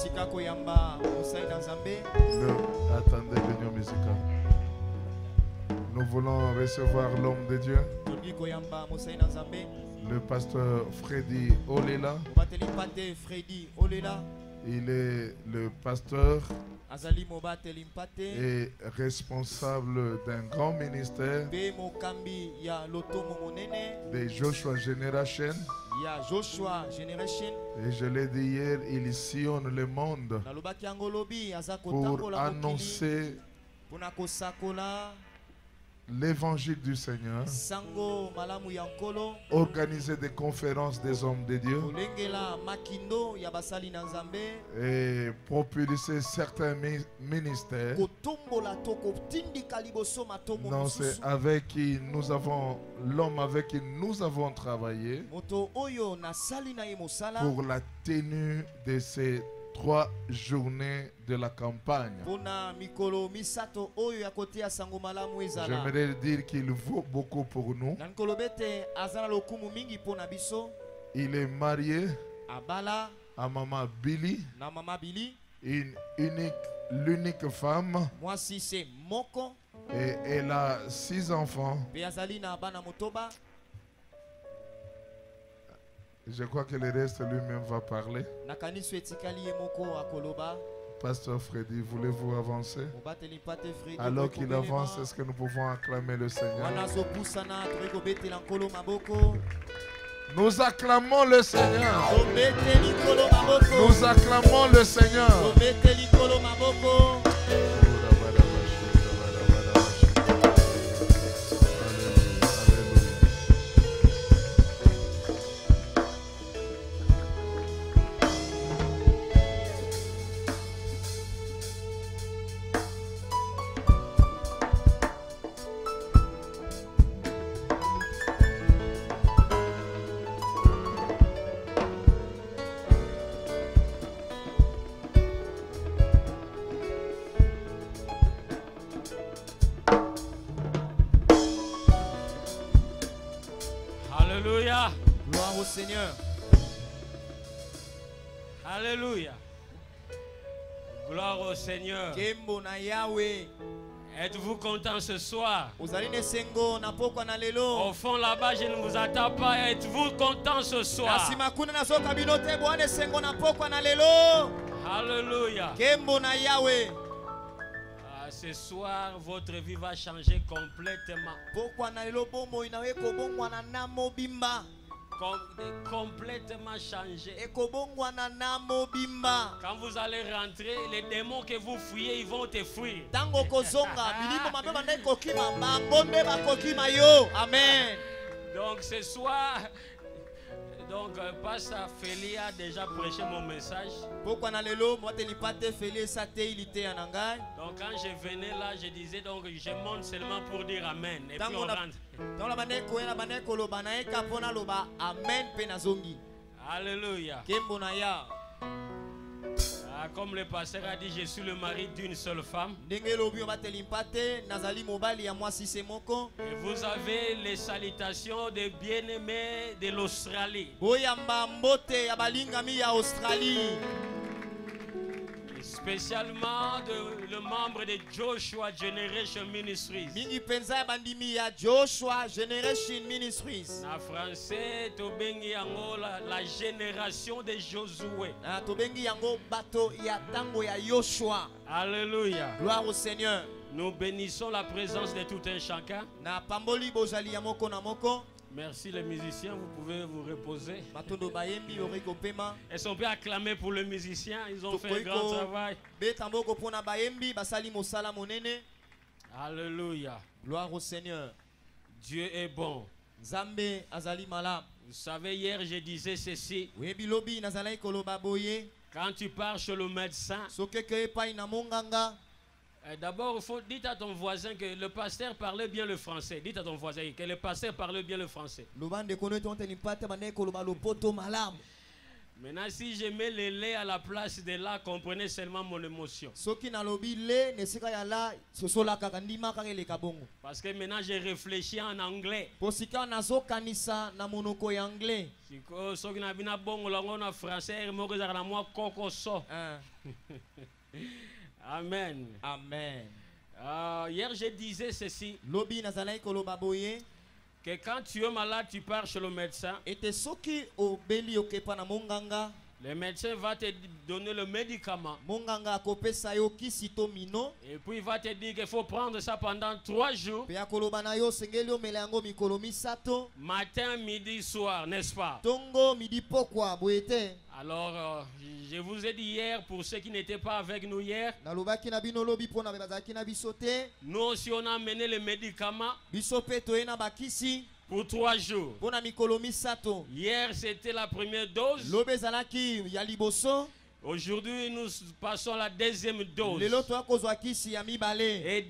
esika koyamba mosali na nzambe Le- Attendez l'union musicale. Nous voulons recevoir l'homme de Dieu, tolingi koyamba mosali na nzambe le pasteur Freddy Olela. Il est le pasteur et responsable d'un grand ministère mpe mokambi ya Joshua Generation. Et je l'ai dit hier, il sillonne le monde pour annoncer l'évangile du Seigneur, organiser des conférences des hommes de Dieu et propulser certains mi- ministères. Non, c'est avec qui nous avons, l'homme avec qui nous avons travaillé pour la tenue de ces trois journées de la campagne. J'aimerais dire qu'il vaut beaucoup pour nous. Il est marié à maman Billy, na mama bili une unique, l'unique femme, mwasi se moko. Et elle a six enfants. Je crois que le reste lui-même va parler. Pasteur Freddy, voulez-vous avancer? Alors qu'il avance, est-ce que nous pouvons acclamer le Seigneur? Nous acclamons le Seigneur. Nous acclamons le Seigneur. Seigneur Alléluia. Gloire au Seigneur. Êtes-vous content ce soir? Au fond là-bas, je ne vous attends pas. Êtes-vous content ce soir? Alléluia. Ah, ce soir, votre vie va changer complètement. Complètement mobimba. Quand vous allez rentrer, les démons que vous fuyez, ils vont te fuir. amen. Donc ce soir, donc euh, Pasteur Feli a déjà prêché mon message. Donc quand je venais là, je disais donc je monte seulement pour dire Amen. Et puis on rentre. Alléluia. Ah, comme le pasteur a dit, je suis le mari d'une seule femme. Et vous avez les salutations des bien-aimés de l'Australie. Spécialement de- le membre de Joshua Generation Ministries. mingi mpenza ya bandimi ya joshua generation ministries En français, tobengi yango la, la génération de Josué. na tobengi yango bato ya ntango ya yoshua Alléluia. gloire au seigneur Nous bénissons la présence de tout un chacun. na pamboli bozali ya moko na moko Merci les musiciens, vous pouvez vous reposer. Est-ce qu'on peut acclamer pour les musiciens Ils ont fait un grand travail. Alléluia. gloire au seigneur Dieu est bon. nzambe azali Vous savez, hier je disais ceci. Quand tu pars chez le médecin, d'abord, il faut dire à ton voisin que le pasteur parlait bien le français. Dites à ton voisin que le pasteur parlait bien le français. Maintenant, si je mets le lait à la place de là, comprenez seulement mon émotion. Parce que maintenant, j'ai réfléchi en anglais. yango na français moko amen. Amen. Euh, hier je disais ceci. Que quand tu es malade tu pars chez le médecin. Le médecin va te donner le médicament. Et puis il va te dire qu'il faut prendre ça pendant trois jours. Matin midi soir n'est-ce pas? Alors euh, je vous ai dit hier pour ceux qui n'étaient pas avec nous hier nous aussi on a amené le médicament biso mpe toye na bakisi. pour trois jours. Hier c'était la première dose. Aujourd'hui, nous passons à la deuxième dose. Et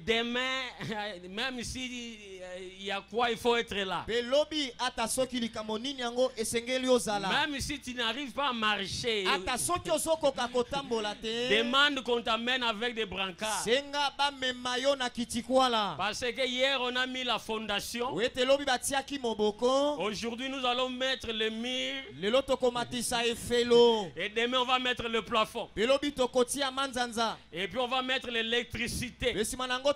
demain, même si il y a quoi, il faut être là. mpe lobi ata soki likambo nini yango esengeli ozala Même si tu n'arrives pas à marcher, ata soki ozokoka kotambola te demande qu'on t'amène avec des brancards. senga bamema yo na kitikwala Parce que hier, on a mis la fondation. lobi batiaki moboko Aujourd'hui, nous allons mettre le mur. lelo tokomatisa efelo Et demain, on va mettre le plafond. tokotia manzanza Et puis, on va mettre l'électricité.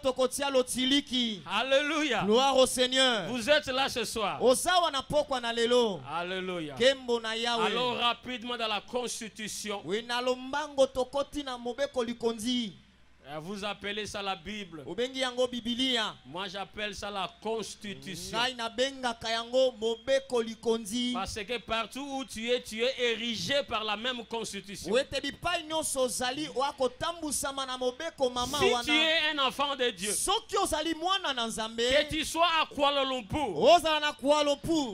tokotia lotiliki Alléluia. gloire au seigneur Vous êtes là ce soir. Alléluia. Allons rapidement dans la constitution. Vous appelez ça la Bible. Moi, j'appelle ça la constitution. Parce que partout où tu es, tu es érigé par la même constitution. Si tu es un enfant de Dieu, que tu sois à Kuala Lumpur,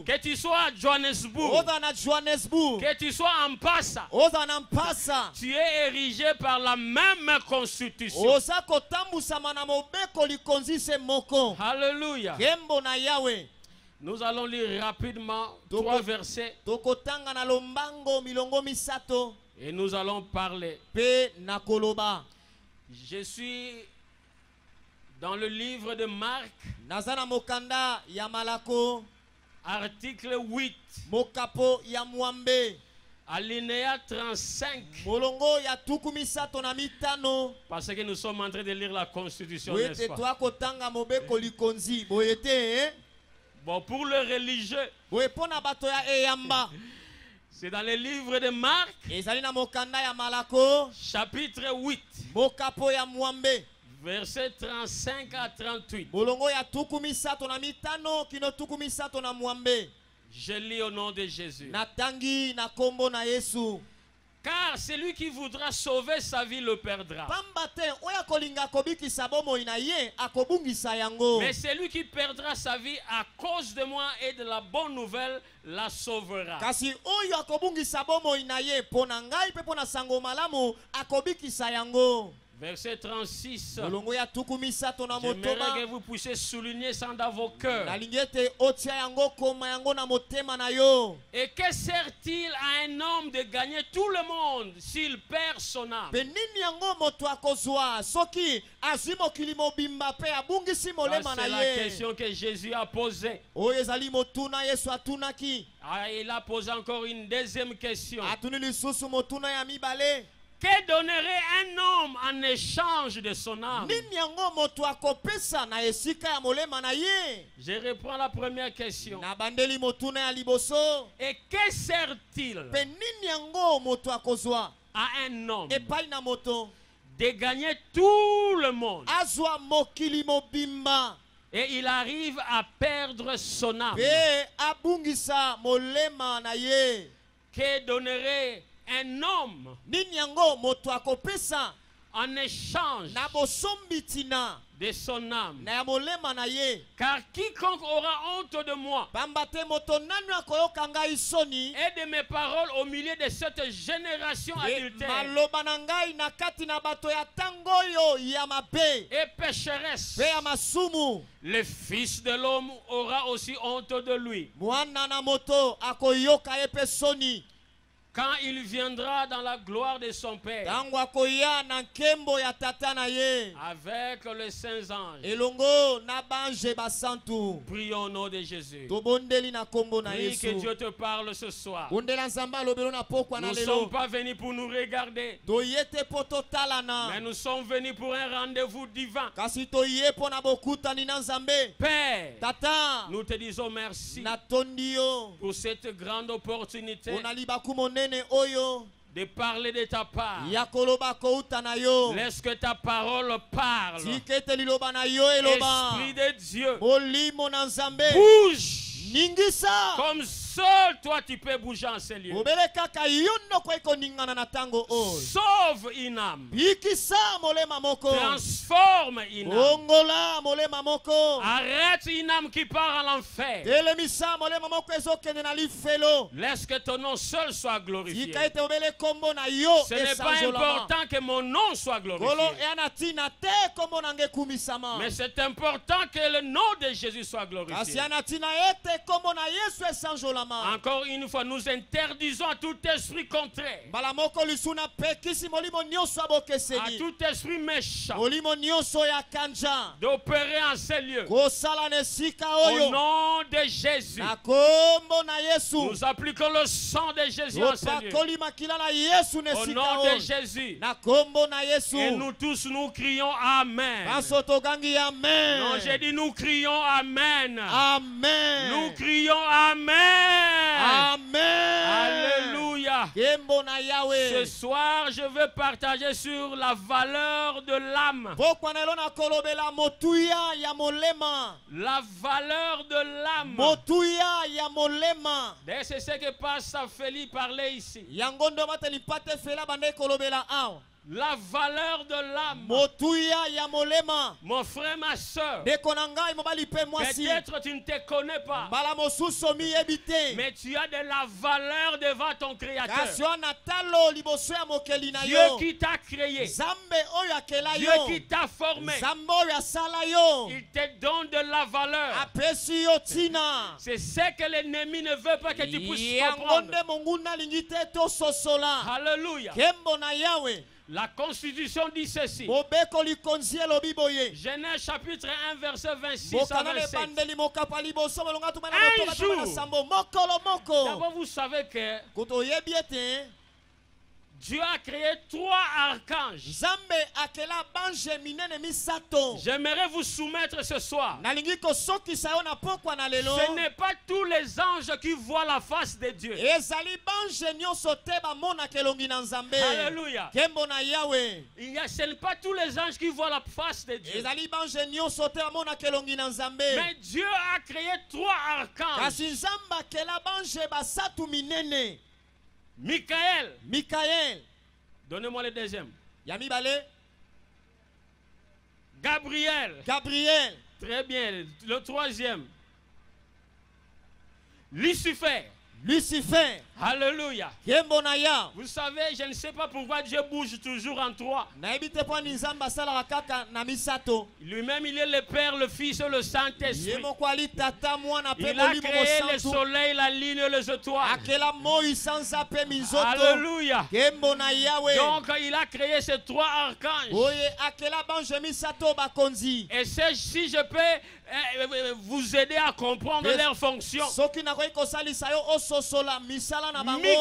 que tu sois à Johannesburg, que tu sois en Passa, tu es érigé par la même constitution. Alléluia. Nous allons lire rapidement trois versets. et nous allons parler. Je suis dans le livre de Marc, naza na mokanda ya malako. article 8, mokapo ya mwambe alinéa 35. molongo ya tuku misato na mitano. Parce que nous sommes en train de lire la Constitution, n'est-ce pas? eh? Bon, pour le religieux, c'est dans le livre de Marc, chapitre 8, mokapo ya mwambe. Verset 35 à 38. Je lis au nom de Jésus. natangi na kombo na yesu Car celui qui voudra sauver sa vie le perdra. Mais celui qui perdra sa vie à cause de moi et de la bonne nouvelle la sauvera. Verset 36. molongo ya tuku misato na J'aimerais que vous puissiez souligner ça dans vos cœurs. Et que sert-il à un homme de gagner tout le monde s'il perd son âme? C'est la question que Jésus a posée. Ah, il a posé encore une deuxième question. Que donnerait un homme en échange de son âme. Je reprends la première question. Et que sert-il à un homme de gagner tout le monde? Et il arrive à perdre son âme. Que donnerait un homme nini yango moto akopesa. en échange na bosombi ntina de son âme. Na ya molema na ye. Car quiconque aura honte de moi pamba te moto nani akoyoka ngai soni. et de mes paroles au milieu de cette génération adultère. maloba na ngai na kati na bato ya ntango oyo ya mabe. Et pécheresse, mpe ya masumu. Le Fils de l'homme aura aussi honte de lui. mwana na moto akoyoka ye mpe soni quand il viendra dans la gloire de son Père, avec les saints anges, prions au nom de Jésus. Prie que Dieu te parle ce soir. Nous ne sommes pas venus pour nous regarder, mais nous sommes venus pour un rendez-vous divin. Père, nous te disons merci pour cette grande opportunité monene oyo de parler de ta part. Laisse que ta parole parle. tika ete liloba na yo eloba. Esprit de Dieu, bouge. Comme seul toi tu peux bouger en ntango oyo Sauve une âme, transforme une âme. Arrête une âme qui part en l'enfer. Laisse que ton nom seul soit glorifié. Ce n'est pas important que mon nom soit glorifié. ekumisama Mais c'est important que le nom de Jésus soit glorifié. Encore une fois, nous interdisons à tout esprit contraire, à tout esprit méchant. D'opérer en ces lieux. Au nom de Jésus, nous appliquons le sang de Jésus en ces lieux. Au nom de Jésus. Et nous tous, nous crions amen. Non, j'ai dit nous crions Amen. amen. Nous crions Amen. Amen Alléluia. Ce soir, je veux partager sur la valeur de l'âme. La valeur de l'âme. C'est ce que Pasteur Félix parlait ici. La valeur de l'âme. Mon frère, ma soeur, peut-être tu ne te connais pas, mais tu as de la valeur devant ton Créateur. Dieu qui t'a créé, Dieu qui t'a formé, il te donne de la valeur. C'est ce que l'ennemi ne veut pas que tu puisses comprendre. Alléluia. La Constitution dit ceci. Genèse chapitre 1, verset 26 à bokana na 27. ebandeli mokapa liboso molonga tuma na Un jour. D'abord, vous savez que Dieu a créé trois archanges. J'aimerais vous soumettre ce soir. Ce n'est pas tous les anges qui voient la face de Dieu. Alléluia. Il y a, ce n'est pas tous les anges qui voient la face de Dieu. Mais Dieu a créé trois archanges. Michael. mikael Donnez-moi le deuxième. ya mibale Gabriel. gabriel Très bien. Le troisième. Lucifer. Lucifer Alléluia. Vous savez, je ne sais pas pourquoi Dieu bouge toujours en trois. Lui-même, il est le Père, le Fils et le Saint-Esprit. Il a créé le soleil, la lune et les étoiles. Alléluia. Donc, il a créé ces trois archanges. Et c'est- si je peux euh, euh, vous aider à comprendre Yes. leur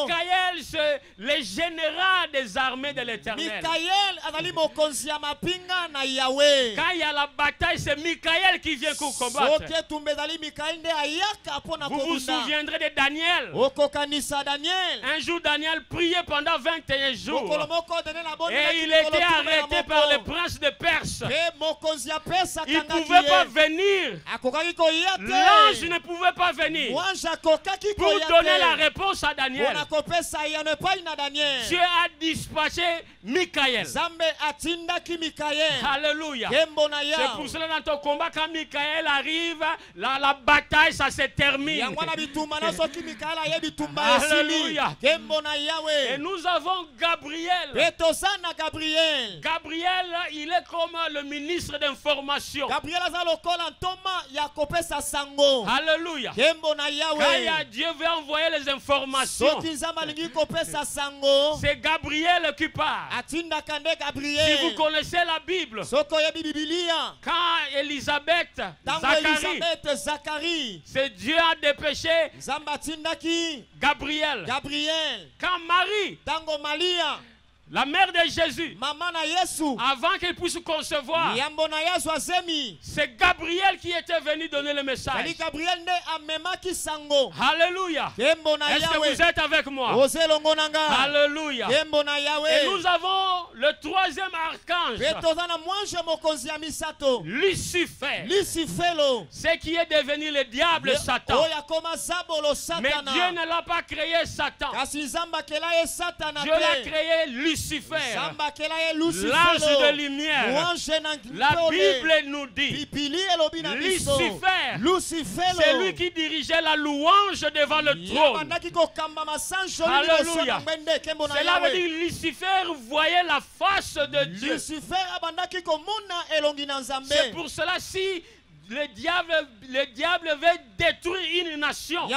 Michael, c'est le général des armées de l'éternel. Quand il y a la bataille, c'est Michael qui vient pour combattre. Vous vous souviendrez de Daniel. Un jour, Daniel priait pendant 21 jours. Et il était arrêté par le prince de Perse. Il ne pouvait pas venir. L'ange ne pouvait pas venir pour la réponse à Daniel. Dieu a dispatché Michael. Alléluia. C'est pour cela dans ton combat, quand Michael arrive, la, la bataille, ça se termine. Alléluia. Et nous avons Gabriel. gabriel Gabriel, il est comme le ministre d'information. gabriel Alléluia. Quand Dieu veut envoyer les informations, c'est Gabriel qui nde Si vous connaissez la Bible, quand Elisabeth, Zacharie, c'est Dieu a dépêché Gabriel. gabriel. Quand Marie, la mère de Jésus, mama na yesu. avant qu'elle puisse concevoir, na yesu c'est Gabriel qui était venu donner le message. gabriel sango Alléluia. Est-ce que vous êtes avec moi? Alléluia. Et nous avons le troisième archange, Lucifer, lisifelo ce qui est devenu le diable Satan. zabolo Mais Dieu ne l'a pas créé Satan. Dieu l'a créé Lucifer, ye l'ange de lumière. La Bible nous dit, Lucifer, c'est lui qui dirigeait la louange devant le trône. Alléluia. Cela veut dire Lucifer voyait la face de Dieu. lucifer C'est pour cela si le diable, le diable veut détruire une nation,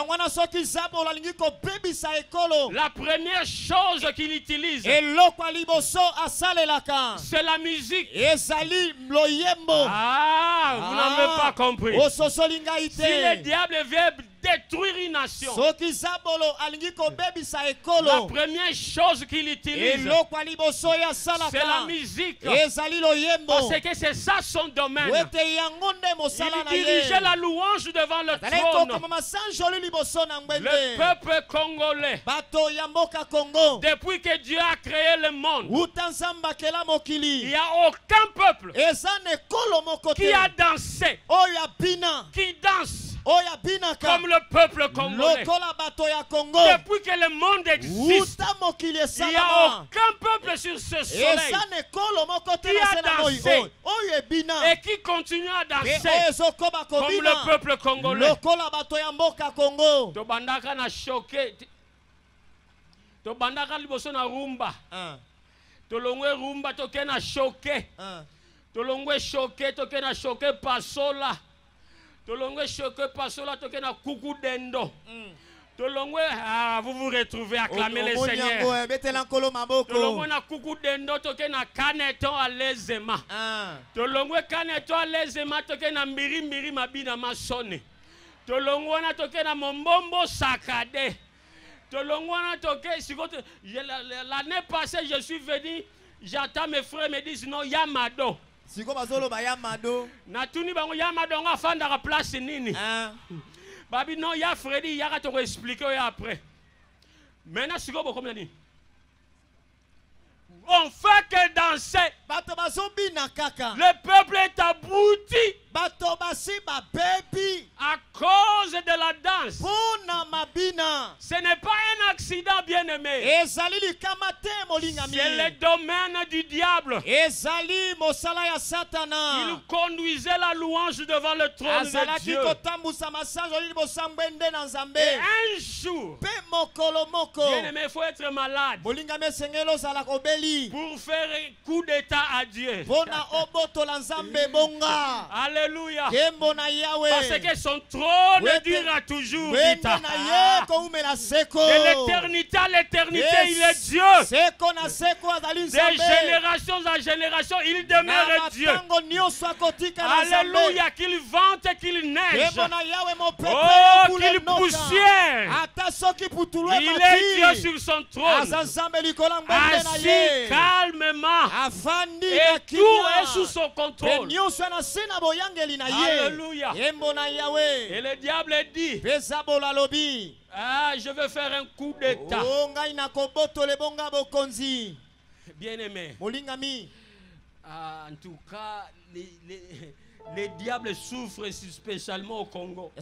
la première chose qu'il utilise, c'est la musique. Ah, vous n'avez pas compris. ngai Si le diable veut détruire une nation, la première chose qu'il utilise, c'est la musique. Parce que c'est ça son domaine. Il dirigeait la louange devant le trône. Le peuple congolais, depuis que Dieu a créé le monde, il n'y a aucun peuple qui a dansé, qui danse comme le peuple congolais. Depuis que le monde existe, il n'y a aucun peuple sur ce soleil Qui a dansé? ebina et qui continue à e danser comme le peuple congolais. tobandaka na choke tobandaka liboso na rumba. Ah, tolongwe rumba toke na choke ah. tolongwe choke toke na choke pasola tolongwe choke pasola toke na kuku dendo. Mm. tolongwe ah, vous vous retrouvez acclamer le seigneur. Eh, tolongwe na kuku dendo toke na kaneton alezema Ah. tolongwe kaneton alezema toke na mbirimbiri mabina masone. Tolongwe wana toke na mombombo sakade. Tolongwe wana toke siko to- l'année passée je suis venu j'attends mes frères me disent non yamado siko bazoloba ya mado. Natuni bango yamado ngo afandaka place nini? Ah. babi non ya fredi yaka tokoexplike oyo après. Maintenant sikoyo bokomi na nini on fait que danser. Bato bazobina kaka. Le peuple est abouti à cause de la danse. Ce n'est pas un accident bien aimé c'est le domaine du diable. Il conduisait la louange devant le trône de Dieu. et un jour bien aimé il faut être malade. Pour faire un coup d'état à Dieu. Mpo alléluia Parce que son trône durera toujours. Vita. De l'éternité à l'éternité, il est Dieu. De génération en génération, il demeure Dieu. Alléluia, qu'il vente, qu'il neige. Oh, qu'il poussière. Il est Dieu sur son trône. Assis calmement. Et tout est sous son contrôle. Na ye Alléluia. yembo na Et le diable dit, mpe zabolo alobi ah, je vais faire un coup d'état. o ngai nakobotola ebonga bokonzi Bien aimé. molingami Ah, en tout cas, les- les- Les diables souffrent spécialement au Congo.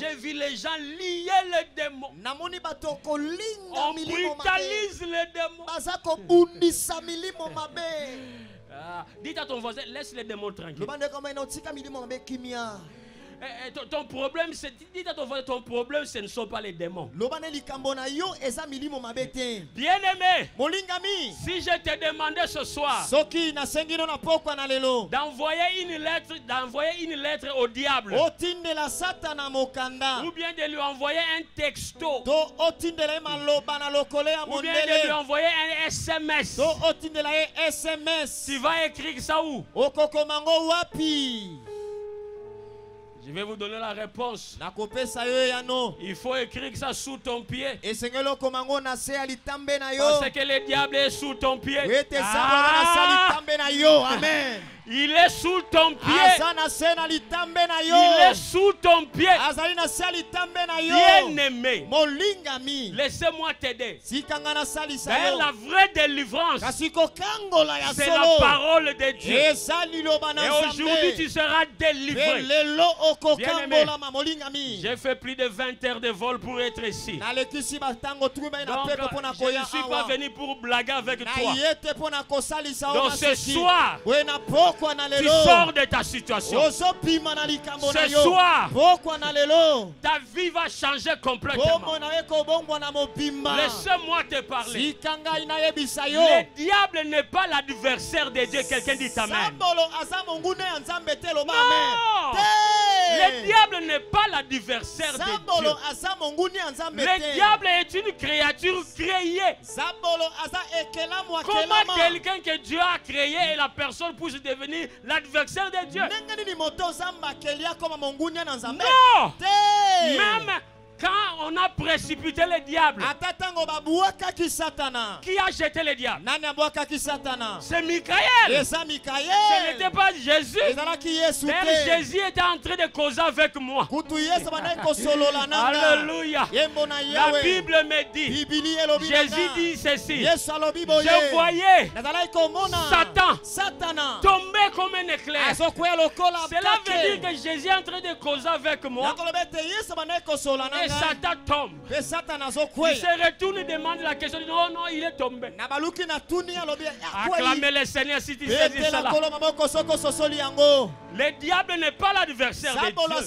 J'ai vu les gens lier les démons. On brutalise les démons. Ah, dites à ton voisin, laisse les démons tranquilles. Eh, eh, ton, problème, c'est. Ton problème, ce ne sont pas les démons. Bien-aimé, molingami. si je te demandais ce soir d'envoyer une lettre, d'envoyer une lettre au diable, ou bien de lui envoyer un texto, ya ou bien de lui envoyer un SMS, sms tu vas écrire ça où? Je vais vous donner la réponse. Il faut écrire ça sous ton pied. yo Parce que le diable est sous ton pied. Ah, amen il est sous ton pied. Il est sous ton pied. Bien-aimé, laissez-moi t'aider. Mais la vraie délivrance, c'est la parole de Dieu. Et aujourd'hui, tu seras délivré. J'ai fait plus de 20 heures de vol pour être ici. Donc, je ne suis pas venu pour blaguer avec toi. Donc, ce soir, Tu sors de ta situation. na Ce yo soir, ta vie va changer complètement. mobimba Laisse-moi te parler. Le diable n'est pas l'adversaire de Dieu. Quelqu'un dit Amen. Non. Le diable n'est pas l'adversaire de Dieu. Le diable est une créature créée. ekelamu Comment quelqu'un que Dieu a créé et la personne puisse devenir l'adversaire de Dieu Non! Même quand on a précipité le diable, qui a jeté le diable C'est Michael. Ce n'était pas Jésus. Même te Jésus était en train de causer avec moi. Alléluia. La Bible me dit, Jésus dit ceci. Je voyais Satan. tomber comme un éclair. Cela veut dire que Jésus est en train de causer avec moi et Satan tombe. Il se retourne et demande la question. il dit, Non, non, il est tombé. akwei Acclamez le Seigneur si tu sais cela. Le diable n'est pas l'adversaire de Dieu.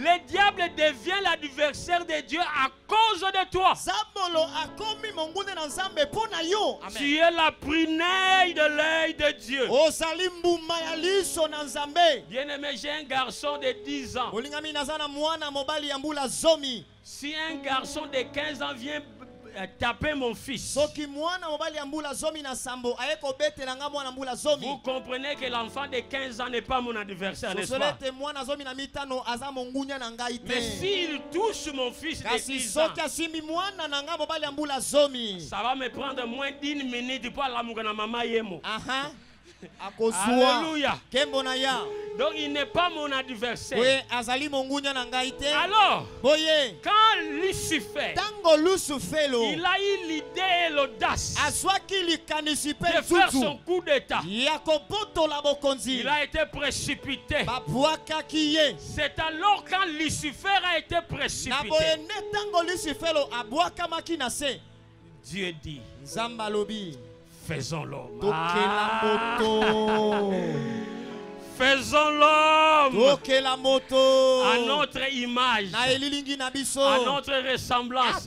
Le diable devient l'adversaire de Dieu à cause de toi. yo Tu es la prunelle de l'œil de Dieu. Bien-aimé, j'ai un garçon de 10 ans. Si un garçon de 15 ans vient taper mon fils, vous comprenez que l'enfant de 15 ans n'est pas mon adversaire, n'est-ce pas? Mais s'il touche mon fils de kasi 10 ans, ça va me prendre moins d'une minute pour alamuka na mama yemo. Alléluia. Donc il n'est pas mon adversaire. Alors, quand Lucifer, il a eu l'idée et l'audace de faire son coup d'état, il a été précipité. C'est alors quand Lucifer a été précipité, Dieu dit, faisons l'homme. faisons l'homme à notre image, à notre ressemblance.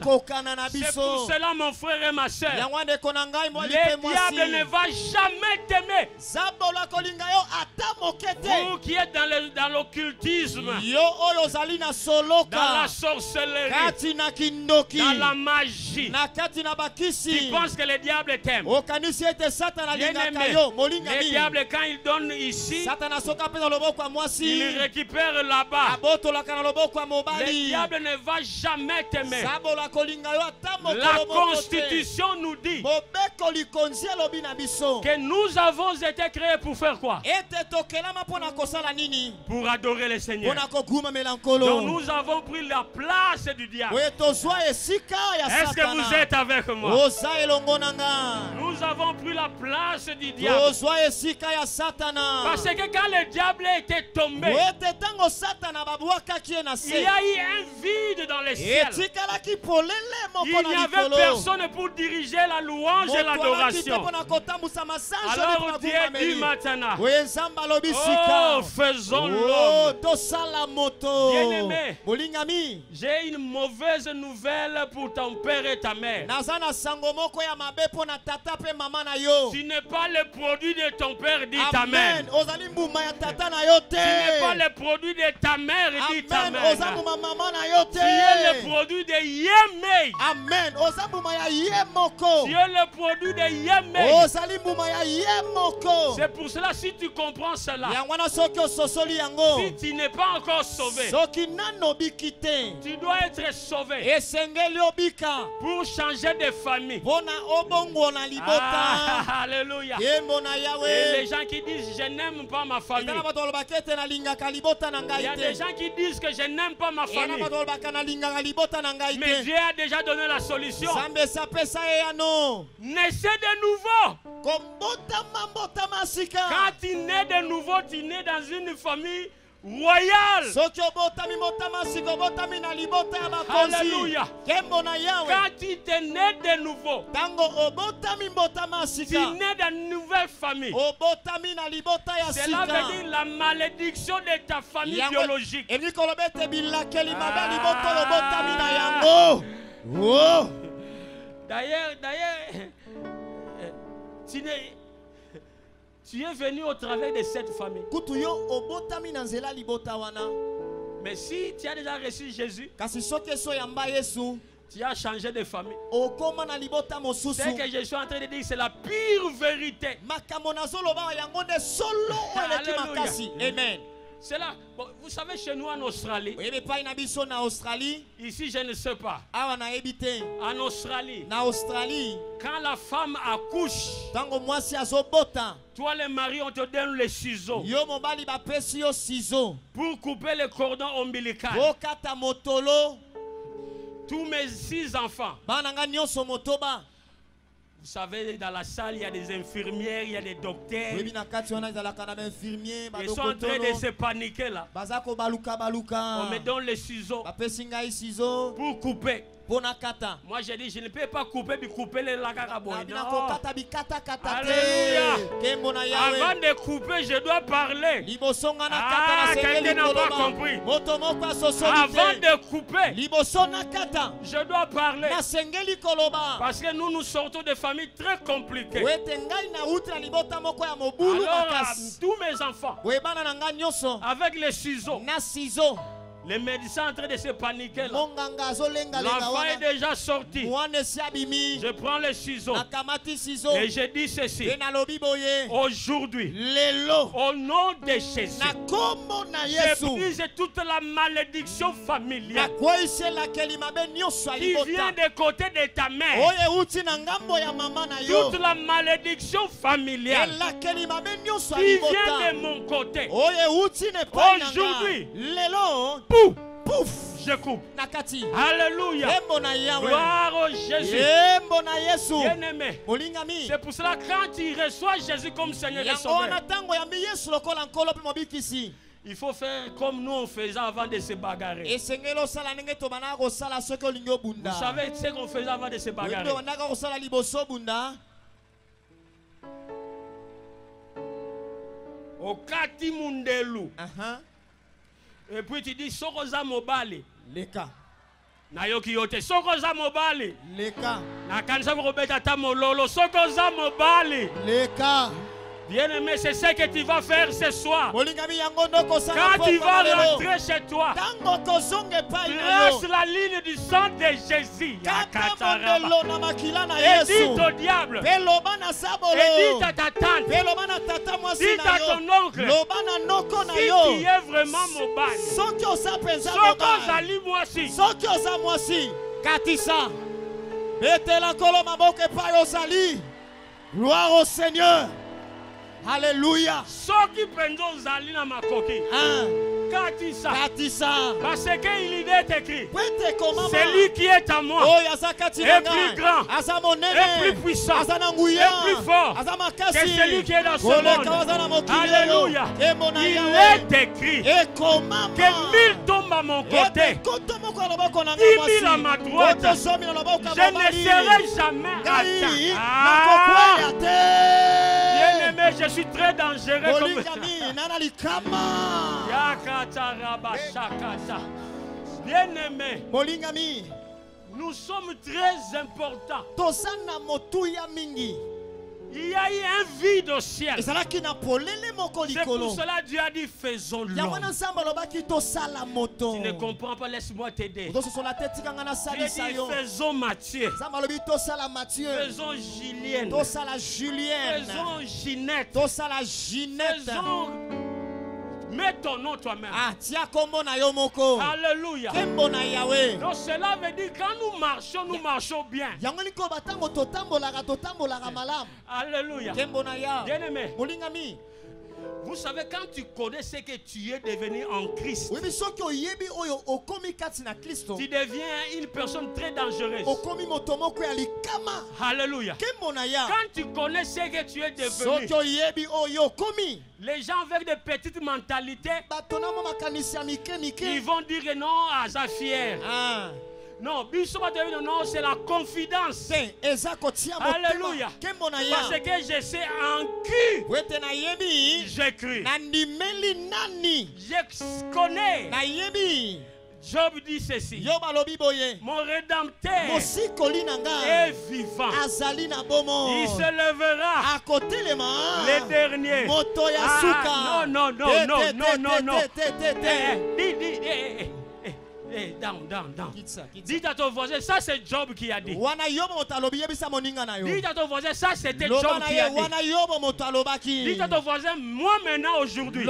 C'est pour cela, mon frère et ma soeur, le diable ne va jamais t'aimer. Vous qui êtes dans l'occultisme, na dans la sorcellerie, dans la magie, tu penses que le diable t'aime? le diable, quand il donne ici, il récupère là-bas. Le diable ne va jamais t'aimer. La Constitution nous dit que nous avons été créés pour faire quoi? Pour adorer le Seigneur. Donc nous avons pris la place du diable. Est-ce que vous êtes avec moi? Nous avons pris la place du diable. Parce que quand le diable était tombé, il y a eu un vide dans les polele Il n'y avait personne pour diriger la louange et l'adoration. Alors Dieu dit maintenant, oh, faisons Oh, l'homme. Bien-aimé. J'ai une mauvaise nouvelle pour ton père et ta mère. Tu n'es pas le produit de ton père, dit ta mère. Tu n'es pas le produit de ta mère, dit ta mère. Tu es le produit de Yemei. amen Tu es le produit de Yemei. C'est pour cela, si tu comprends cela, si tu n'es pas encore sauvé, tu dois être sauvé pour changer de famille. Ah, alléluia. Et les gens qui disent je n'aime pas ma famille. Il y a des gens qui disent que je n'aime pas ma famille. Mais Dieu a déjà donné la solution. Naissez de nouveau. Quand tu nais de nouveau, tu nais dans une famille bakonzi Alléluia. kembo na yawe Quand tu te nais de nouveau, tu sika nais dans une nouvelle famille. Cela veut dire la malédiction de ta famille biologique. Ah. yango Oh. D'ailleurs, d'ailleurs, euh, tu, n'es- tu es venu au travers de cette famille. Mais si tu as déjà reçu Jésus, tu as changé de famille. Ce que je suis en train de dire, c'est la pure vérité. amen C'est là. Bon, vous savez, chez nous en Australie, ici je ne sais pas, te en Australie, na australie. Quand la femme accouche, toi le mari, on te donne les ciseaux. Pour couper le cordon ombilical. Tous mes six enfants, bana nga nyonso motoba vous savez, dans la salle, il y a des infirmières, il y a des docteurs. Ils sont en train de se paniquer là. On me donne les ciseaux pour couper. Moi j'ai dit, je ne peux pas couper, mais couper les bikatakata Alléluia. Avant de couper, je dois parler. Ah, quelqu'un n'a pas compris. Avant de couper, je dois parler. Parce que nous nous sortons de familles très compliquées. Alors, tous mes enfants, avec les ciseaux, les médecins en train de se paniquer L'enfant est déjà sorti. Je prends les ciseaux et je dis ceci. Aujourd'hui, au nom de Jésus, je brise toute la malédiction familiale qui vient des côtés de ta mère. Toute la malédiction familiale qui vient de mon côté. Aujourd'hui. Pouf, je coupe. Alléluia. Gloire au Jésus. Bien-aimé. C'est pour cela quand tu reçois Jésus comme Seigneur et Sauveur, il faut faire comme nous on faisait avant de se bagarrer. Vous savez ce qu'on faisait avant de se bagarrer? okati mundelu. Et puis tu dis soko oza mobali leka. Nayoki yo te soko oza mobali leka nakanisaki kobeta ata mololo soki oza mobali leka bien aimé c'est ce que tu vas faire ce soir. Quand tu vas rentrer chez toi trace la ligne du sang de Jésus. Et dis au diable. Et dis à ta tante. Dis à ton oncle. Si tu es vraiment mobali soki ozali mwasi. Soki oza mwasi. Katisa. Betela nkolo maboko epai ozali. Gloire au seigneur alleluya soki mpenza ozali na makoki Ah, katisa. Katisa. Parce qu'il y est écrit celui qui est à moi. Na est plus grand, est plus puissant, est plus fort que celui qui est dans ce monde. Alléluia. na Il est écrit ekomama que mille tombent à mon côté. ya loboko na Dix mille à ma droite. Je ne serai jamais ngai je suis très dangereux comme bolingami nana likama Yakatarabashakata. Bien-aimé, bolingami nous sommes très importants. Il y a eu un vide au ciel. C'est pour cela que Dieu a dit faisons l'homme. moto Tu ne comprends pas, laisse-moi t'aider. Dieu dit faisons mathieu faisons Julienne, faisons Ginette, tosala ginette faisons. Mets ton nom toi-même. ah tia kombo na yo moko Alléluia. nkembo na yawe Donc cela veut dire quand nous marchons, nous marchons bien. yango likoba ntango totambolaka totambolaka malamu Alléluia. nkembo na Bien-aimé, molingami vous savez, quand tu connais ce que tu es devenu en Christ, na kristo tu deviens une personne très dangereuse. Alléluia. Quand tu connais ce que tu es devenu, okomi les gens avec des petites mentalités, mike ils vont dire non à sa fière. Ah, Non, c'est la confidence. Alléluia. Parce que je sais en qui j'ai cru. Je connais. Job dit ceci. Mon rédempteur est vivant. Il se lèvera akotelema le dernier. moto ya Ah, non, non, non, non, non, non, non. Te, Eh, eh, down, down, down. Kitsa, kitsa. Dis à ton voisin, ça c'est Job qui a dit. Dis à ton voisin, ça c'était Job na qui a dit. Dis à ton voisin, moi maintenant aujourd'hui,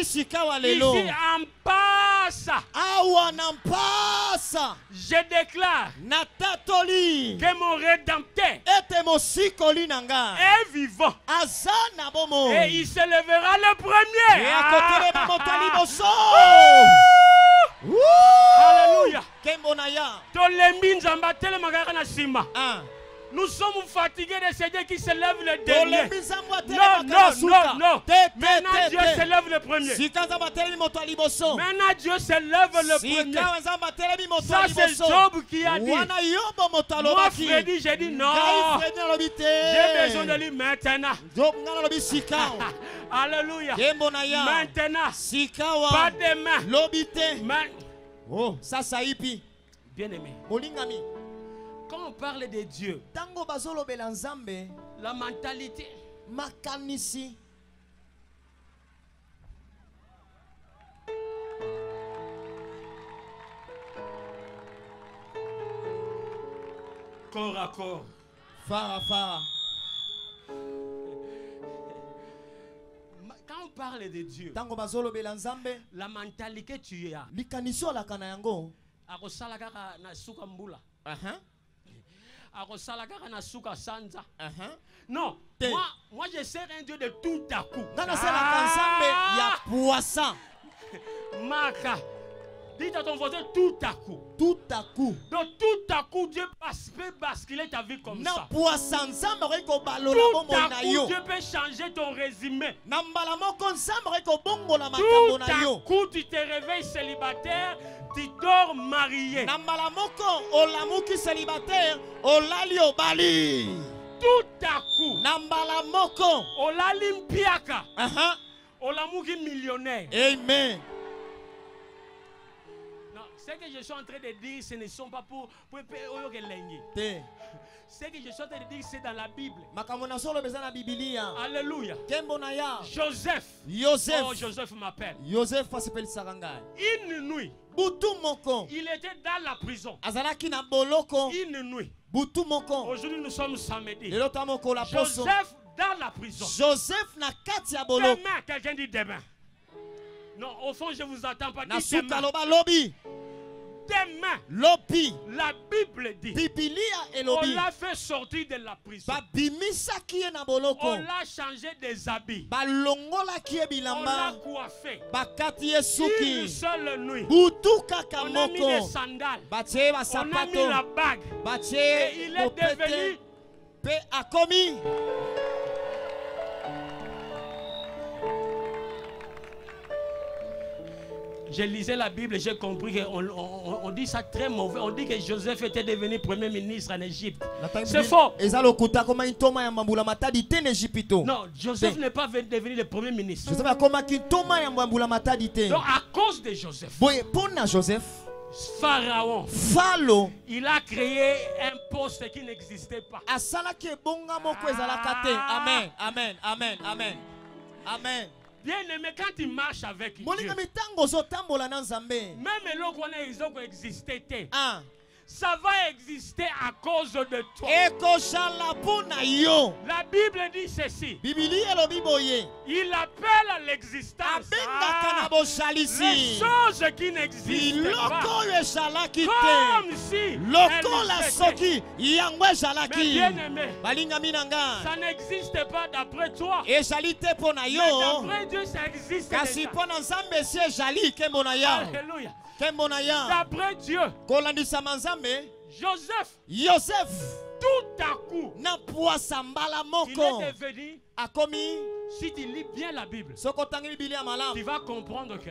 ici en passe, je déclare que mon rédempteur est vivant. aza na bomo Et il se lèvera le premier. e akotelema moto haleluya tolembi nzambe atelemaka kaka na nsima. Nous sommes fatigués de ce Dieu qui se lève le dernier. non non non non. Te te maintenant Dieu se lève le premier. Maintenant Dieu se lève le premier. ça c'est Job qui a dit. Moi Freddy j'ai dit non. J'ai besoin de lui maintenant. Alléluia. Maintenant. Pas demain. Lobi te mais oh sasa ipi bien aimé molingami quand on parle de Dieu la mentalité makanisi. corps à corps. Fara Ma- quand on parle de Dieu ntango bazolobela nzambe la mentalité tu as likanisi olaka na yango akosala kaka na suka sanza. Aha. non moi, moi je sers un dieu de tout à coup. Nga nasalaka nzambe ya poisson. Maka dis à ton voisin tout à coup. Tout à coup. Donc tout à coup Dieu peut basculer ta vie comme ça. tout à coup Dieu peut changer ton résumé. Tout à coup tu te réveilles célibataire tu dors marié. Na mbala moko olamuki célibataire olali obali. Tout à coup. Na mbala moko olali mpiaka. Aha. Olamuki millionnaire. Amen. Ce que je suis en train de dire ce ne sont pas pour pour ce que je suis en train de dire c'est dans la Bible. Alléluia. Ya. Joseph. Oh Joseph m'appelle. Ngai une nuit il était dans la prison. Une nuit. Aujourd'hui nous sommes samedi. Joseph dans la prison. Joseph na kati ya boloko. Demain quelqu'un dit demain. Non au fond je vous attends pas. Demain lobi la Bible dit, bibilia on l'a fait sortir de la prison. na boloko On l'a changé des habits. On l'a coiffé. bakati ye Une suki seule nuit. butu kaka On a mis des sandales. On a mis la bague. Et il est devenu akomi Je lisais la Bible et j'ai compris qu'on on, on dit ça très mauvais. On dit que Joseph était devenu premier ministre en Égypte. C'est faux. Non, Joseph n'est pas venu- devenu le premier ministre. Donc à cause de Joseph, joseph Pharaon, il a créé un poste qui n'existait pas. Ah. amen amen amen amen amen Bien aimé, quand il marche avec Dieu, même eloko wana ezoko exister te, Ah, ça va exister à cause de toi. La Bible dit ceci. Il appelle l'existence. Ah, les choses qui n'existent pas. Comme si elles ça n'existe pas d'après toi. Mais d'après Dieu, ça existe Alléluia. D'après Dieu, Joseph, tout à coup, il est devenu, akomi. Si tu lis bien la Bible, tu vas comprendre que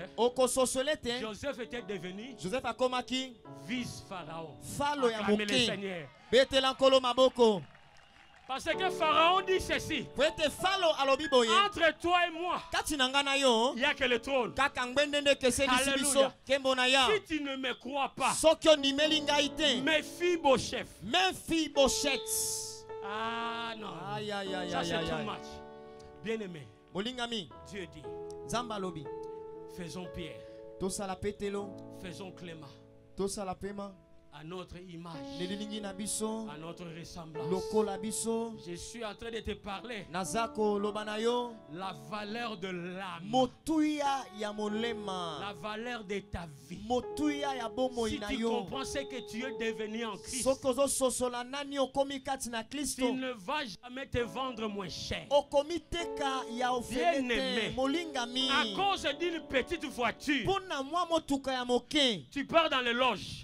Joseph était devenu joseph akomaki. vice-pharaon. falo ya Acclamez le Seigneur. Parce que Pharaon dit ceci. Entre toi et moi, il n'y a que le trône. biso Alléluia. Si tu ne me crois pas, méfie beau chef. memfi boshete Ah non. Aïe, aïe, aïe, Ça c'est too much. Bien aimé, Dieu dit, alobi faisons Pierre, tosala petelo faisons Clément à notre image, à notre ressemblance. Je suis en train de te parler. La valeur de l'âme, la valeur de ta vie. Si tu comprends ce que tu es devenu en Christ, tu ne vas jamais te vendre moins cher. te molingami. À cause d'une petite voiture, tu pars dans les loges.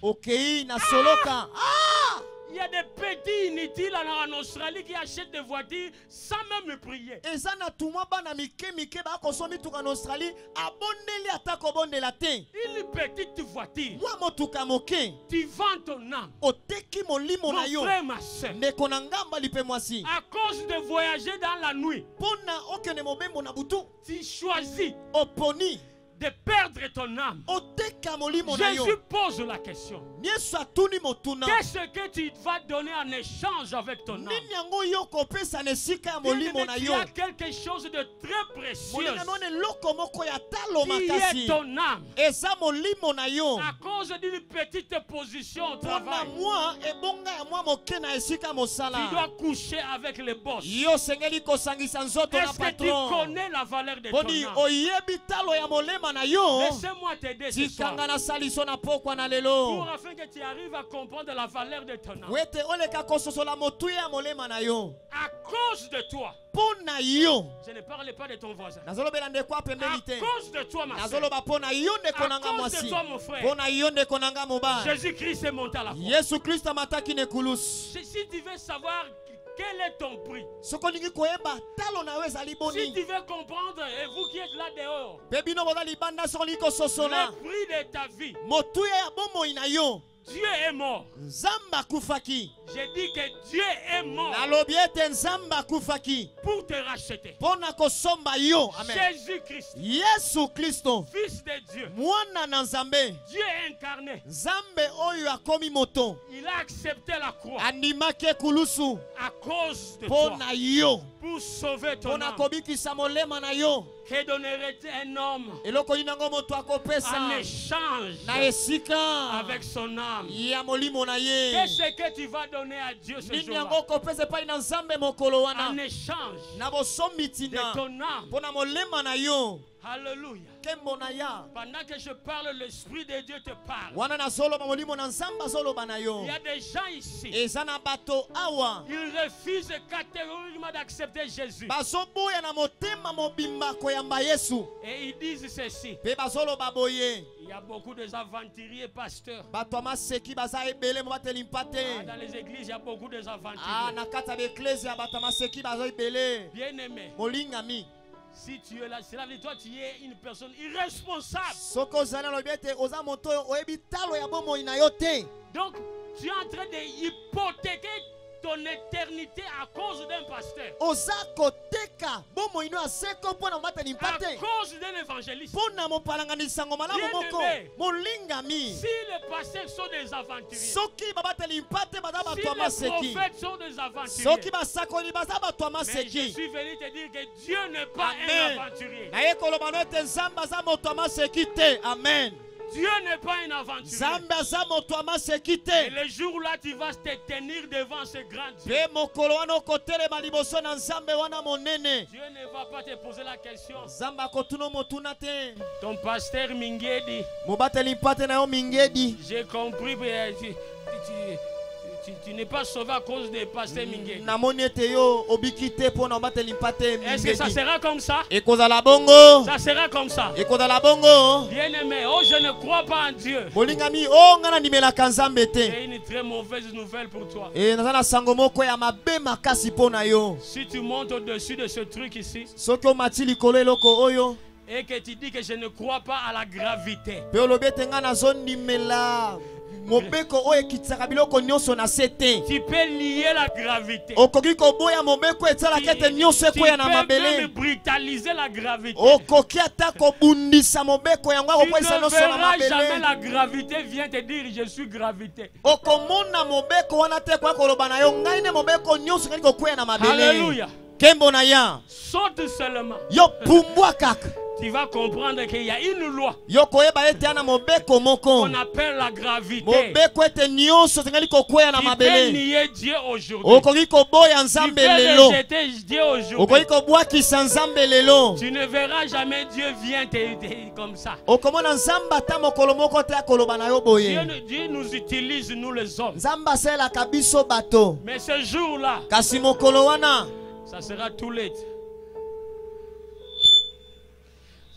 Ah! Il y a des petits inutiles en, en Australie qui achètent des voitures sans même prier. eza na tumwa bana mike mike bakosoma mituka na australie abondeli ata kobondela te Une petite voiture, mwa motuka moke tu vends ton âme. oteki molimo na yo ndeko na mwasi à cause de voyager dans la nuit, mpo na okende mobembo na butu tu choisis. Oponi de perdre ton âme. Jésus pose la question. Qu'est-ce que tu vas donner en échange avec ton âme? Tu yo as quelque chose de très précieux. Qui est ton âme? À cause d'une petite position au travail, tu dois coucher avec les boss. Est-ce que tu connais la valeur de ton âme? Molema na yo tikanga nasali so na pokwa na Pour lelo afin que tu arrives à comprendre la valeur de ton âme. po ete oleka kososola motuya ya molema na yo. À cause de toi, mpo na yo. Je ne parle pas de ton voisin. nazolobela ndeko À apembeli te cause de toi, ma soeur, nazoloba mpo na yo ndeko À na nga cause de mwasi. toi, mon frère. mpo na yo ndeko na nga mobali. Jésus-Christ est monté à la croix. yesu kristo amataki na ekulusu Quel est ton prix, si tu veux comprendre, et vous qui êtes là dehors, le prix de ta vie, Dieu est mort. nzambe akufaki. J'ai dit que Dieu est mort. Nalobi ete nzambe akufaki. Pour te racheter. mpo na kosomba yo. Amen. Jésus-Christ, yesu kristo Fils de Dieu, mwana na nzambe. Dieu incarné, nzambe oyo akomi moto. Il a accepté la croix. Andimaki ekulusu à cause de mpo toi. na yo pour sauver ton âme. Que donnerait un homme en échange avec son âme? Qu'est-ce que tu vas donner à Dieu ce mokolo En échange de ton âme. Alléluia. Pendant que je parle, l'Esprit de Dieu te parle. Il y a des gens ici. Ils refusent catégoriquement d'accepter Jésus. Et ils disent ceci. Il y a beaucoup pasteurs. mo bateli mpa Ah, Dans les églises, il y a beaucoup ah, d'aventuriers. na kati si tu es là, cela dire toi, tu es une personne irresponsable. Donc, tu es en train d'hypothéquer ton éternité à cause d'un pasteur, à cause d'un évangéliste. Si les pasteurs sont des aventuriers, mpa te baza si les prophètes sont des aventuriers, mais je suis venu te dire que Dieu n'est pas Amen. un aventurier. amen Dieu n'est pas un aventurier. Et le jour là, tu vas te tenir devant ce grand Dieu. Dieu ne va pas te poser la question. Ton pasteur Mingedi, j'ai compris, tu, tu- tu- n'es pas sauvé à cause des obateli mpa te Est-ce que ça sera comme ça? Ça sera comme ça. bongo. Bien-aimé, oh, je ne crois pas en Dieu. C'est une très mauvaise nouvelle pour toi. e yo. Si tu montes au-dessus de ce truc ici et que tu dis que je ne crois pas à la gravité, mobeko oyo ekitisaka biloko nyonso na se te. Tu peux lier la gravité. okoki koboya mobeko esalaka ete nyonso tu ekwea na mabele okoki ata kobundisa mobeko yango nyonso mabele. te okomona mobeko wana koya koloba na yo ngai nde mobeko nyonso na mabele. Na ya. Yo pumbwa kaka Tu vas comprendre qu'il y a une loi qu'on appelle la gravité. Tu peux nier Dieu aujourd'hui. Tu peux rejeter Dieu aujourd'hui. Tu ne verras jamais Dieu vient te- comme ça. Dieu, nous utilise, nous les hommes. Mais ce jour-là, ça sera too late.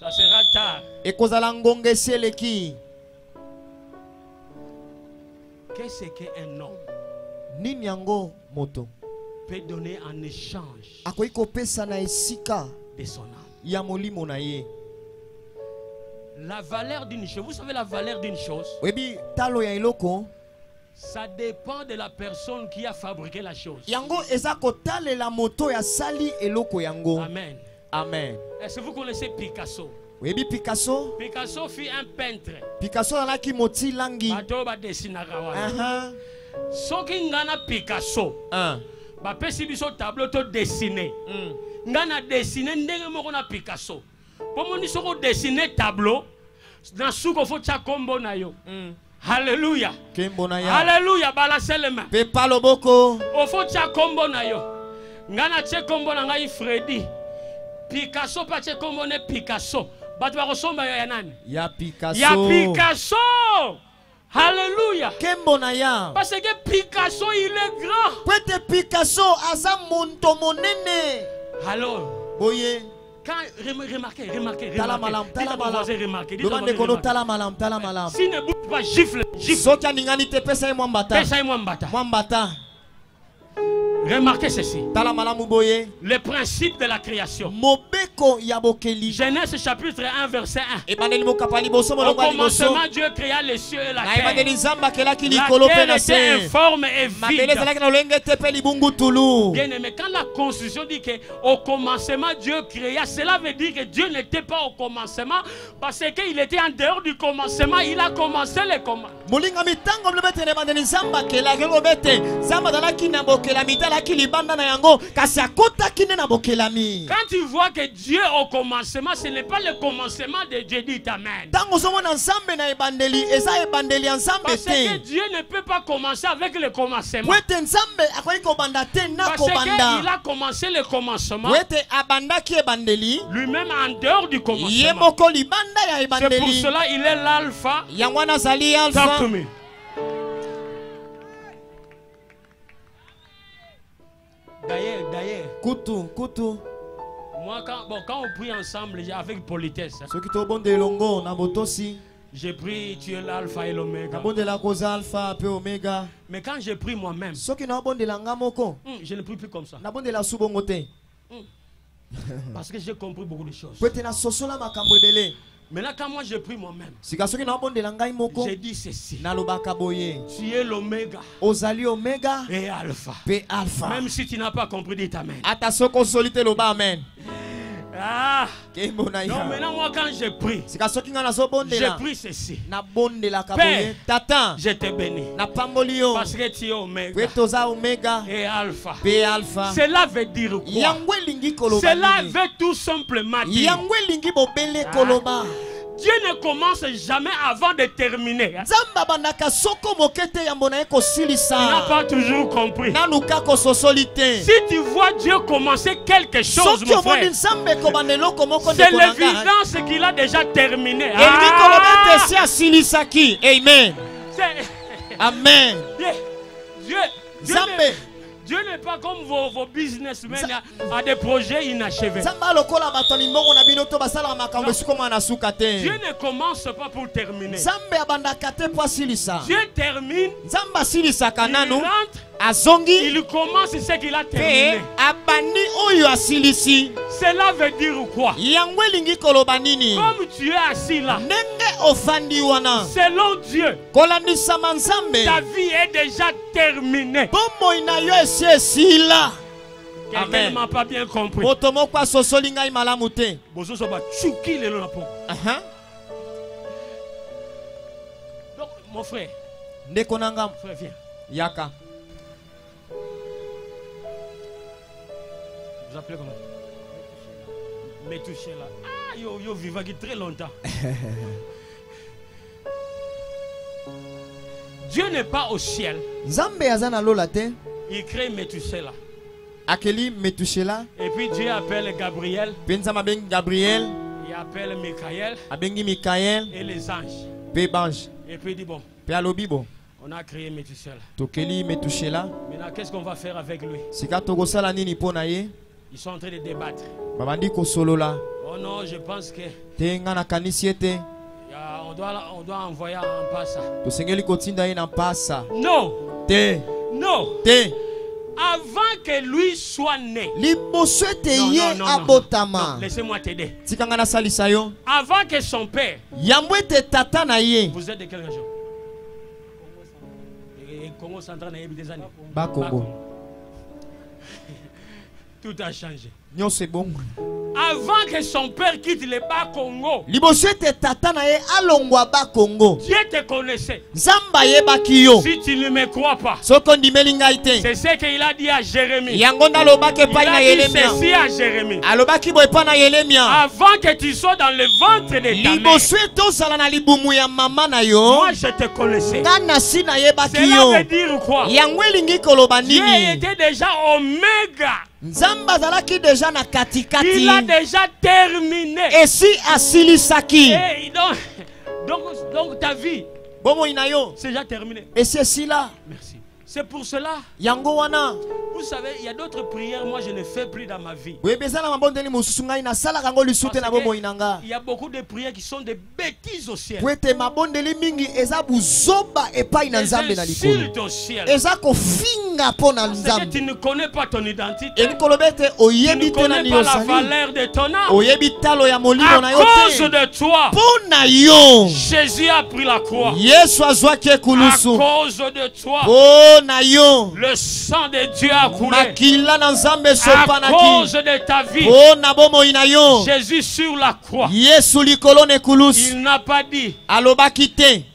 Ça sera tard. ekozala ngonga esi eleki Qu'est-ce qu'un homme nini yango moto? peut donner en échange akoki kopesa na esika? de son âme? Ya molimo na ye. La valeur d'une chose, vous savez la valeur d'une chose, oyebi talo ya eloko. Ça dépend de la personne qui a fabriqué la chose. yango eza kotalela moto oyo asali eloko yango. Amen. Amen. Est-ce que vous connaissez Picasso. Oyebi picasso? Picasso fut un peintre. picasso azalaki moti langi. Bato badesinaka wana soki nga na picasso bapesi biso tableau todesine Mm. nga na desine ndenge moko na picasso. Mpo moni soki odesine tableau na suki ofo tya kombo na yo. Halleluya nkembo na ya. Halleluya balaselema mpe pa loboko. Ofo tya kombo na yo. Nga na tie kombo na ngai fredi picasso mpe atie kombo ne picasso? Bato bakosomba ya nani ya picasso. Ya picasso! Ya. Parce que picasso il est grand. Po ete picasso aza moto monene. Alors boye. Quand rem- remarquez remarquez tala remarquez. tala à vos voisins, malamu remarquez dites à loba vos ndeko voisins, no remarquez. tala malamu tala malamu s'il ne bouge pas gifle gifle. Soki aningani te pesa mwambata. Pesa mwambata. Mwambata remarquez ceci. Le principe de la création. Genèse chapitre 1 verset 1 ebandeli mokapa liboso au commencement Dieu créa les cieux et la terre. la terre était informe et vide. Bien aimé, quand la constitution dit que au commencement Dieu créa, cela veut dire que Dieu n'était pas au commencement parce qu'il était en dehors du commencement. Il a commencé le commencement. Quand tu vois que Dieu au commencement, ce n'est pas le commencement de Dieu, dit Amen. Parce que Dieu ne peut pas commencer avec le commencement. Parce qu'il a commencé le commencement lui-même en dehors du commencement. C'est pour cela il est l'alpha. Talk to alpha me. D'ailleurs, d'ailleurs, kutu kutu. Moi quand, bon, quand on prie ensemble, avec politesse, hein, soki tobonda elongo na botosi j'ai pris tu es l'alpha et l'oméga. nabondela koza alpha mpe omega. Mais quand j'ai pris moi-même, soki naobondela nga moko hum, je ne prie plus comme ça. nabondela su bongo te Parce que j'ai compris beaucoup de choses. Maintenant, quand moi j'ai pris moi-même, j'ai dit ceci. Tu es l'oméga ozali et alpha. alpha Même si tu n'as pas compris, dis amen. amen Ah, donc ya maintenant, moi, quand ngai j'ai nazobondela pris ceci. Père. Je te bénis. Parce que tu es oméga et alpha. alpha. Cela veut dire quoi? Cela veut tout simplement dire Dieu ne commence jamais avant de terminer. hein. Tu n'as pas toujours compris. Si tu vois Dieu commencer quelque chose, mon frère, c'est l'évidence qu'il a déjà terminé. Ah! amen amen Dieu, Dieu, Dieu Dieu n'est pas comme vos, vos businessmen à, à des projets inachevés. Dieu ne commence pas pour terminer. Dieu termine, il rentre, azongi il commence ce qu'il a terminé. abandi oyo asilisi Cela veut dire quoi? Yango elingi koloba nini? Comme tu es assis là, ndenge ofandi wana? selon Dieu, kolandisama nzambe ta vie est déjà terminée. bomoi na yo esi esila Amen. ne m'a pas bien compris. moto moko asosoli ngai malamu te Bozozo ba tchuki lelo na poko. Aha. Donc, mon frère, ndeko na frère, viens. yaka Vous appelez comment? Metouché là. Ah, yo, yo, vivaki très longtemps. Dieu n'est pas au ciel. nzambe aza na lola te Il crée Metouché là. akeli metushela Et puis Dieu appelle Gabriel, mpe nzambe abengi gabriel il appelle Michael abengi mikael et les anges. bange Et puis il dit bon, mpe alobi bo on a créé Metouché là. tokeli metushela Maintenant, qu'est-ce qu'on va faire avec lui? Sika tokosala nini mpo na ye? Ils sont en train de débattre. Oh non, je pense que te ngai nakanisi ete y a- on, doit, on doit envoyer en passe. Non, non. Avant que lui soit né. Non, non, non, Laissez-moi t'aider. Avant que son père. Vous êtes de quelle région? Congo central, des années? bakongo Tout a changé. Avant que son père quitte le bas Congo, Dieu te connaissait. Si tu ne me crois pas, c'est ce qu'il a dit à Jérémie. Il a dit ceci à Jérémie. Avant que tu sois dans le ventre de ta mère, moi je te connaissais. Cela veut dire quoi? Dieu était déjà oméga. Nzambe azalaki deja na katikati Il a déjà terminé. esi asilisaki? Et donc, donc, donc ta vie, bomoi na yo c'est déjà terminé. esi esila Merci. C'est pour cela, vous savez, il y a d'autres prières, moi je ne fais plus dans ma vie. Il y a beaucoup de prières qui sont des bêtises au ciel. Des insultes au ciel. Parce que tu ne connais pas ton identité. Tu ne connais pas la valeur de ton âme. À cause de toi, Jésus a pris la croix. À cause de toi, yo le sang de Dieu a coulé. À cause de ta vie, yo. Jésus sur la croix, il n'a pas dit.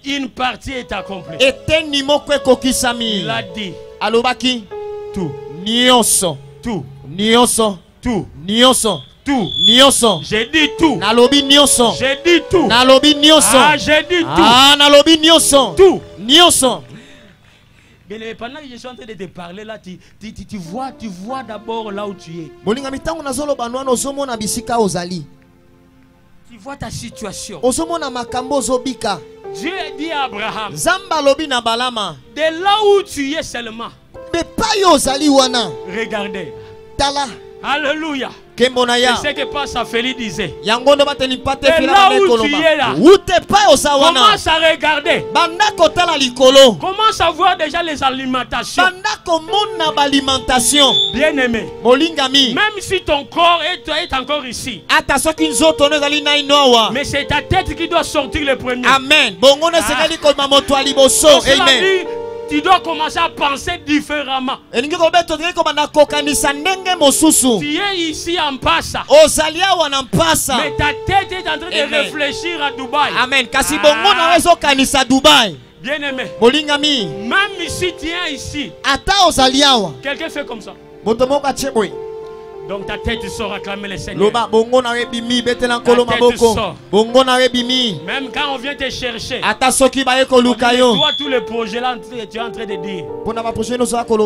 Une partie est accomplie. Il a dit. Alobaki. Tout, nyonso. Tout, nyonso. Tout, nyonso. Tout. nyonso. J'ai dit tout. nalobi nyonso. J'ai dit tout. nalobi nyonso. Ah, j'ai dit tout. ah nalobi nyonso. Tout. nyonso Bien aimé, pendant que je suis en train de te parler là, tu, tu, tu- tu vois, tu vois d'abord là où tu es. Tu vois ta situation. Dieu dit à Abraham, de là où tu es seulement, regardez. tala Alléluia. C'est ce que Pasteur Félix disait. Et là où tu es là. Commence à regarder. Commence à voir déjà les alimentations. Bien-aimé. molingami Même si ton corps est, est encore ici. Mais c'est ta tête qui doit sortir le premier. amen Donc, cela dit, tu dois commencer à penser différemment. Tu es ici en Passa. Mais ta tête est en train de Amen. réfléchir à Dubaï. amen Ah. dubai Bien-aimé. molingami Même si tu es ici, quelqu'un fait comme ça. Donc ta tête sort acclamer le Seigneur. tête sort. ebimi Même quand on vient te chercher. on toi, tous les projets là, tu es en train de dire.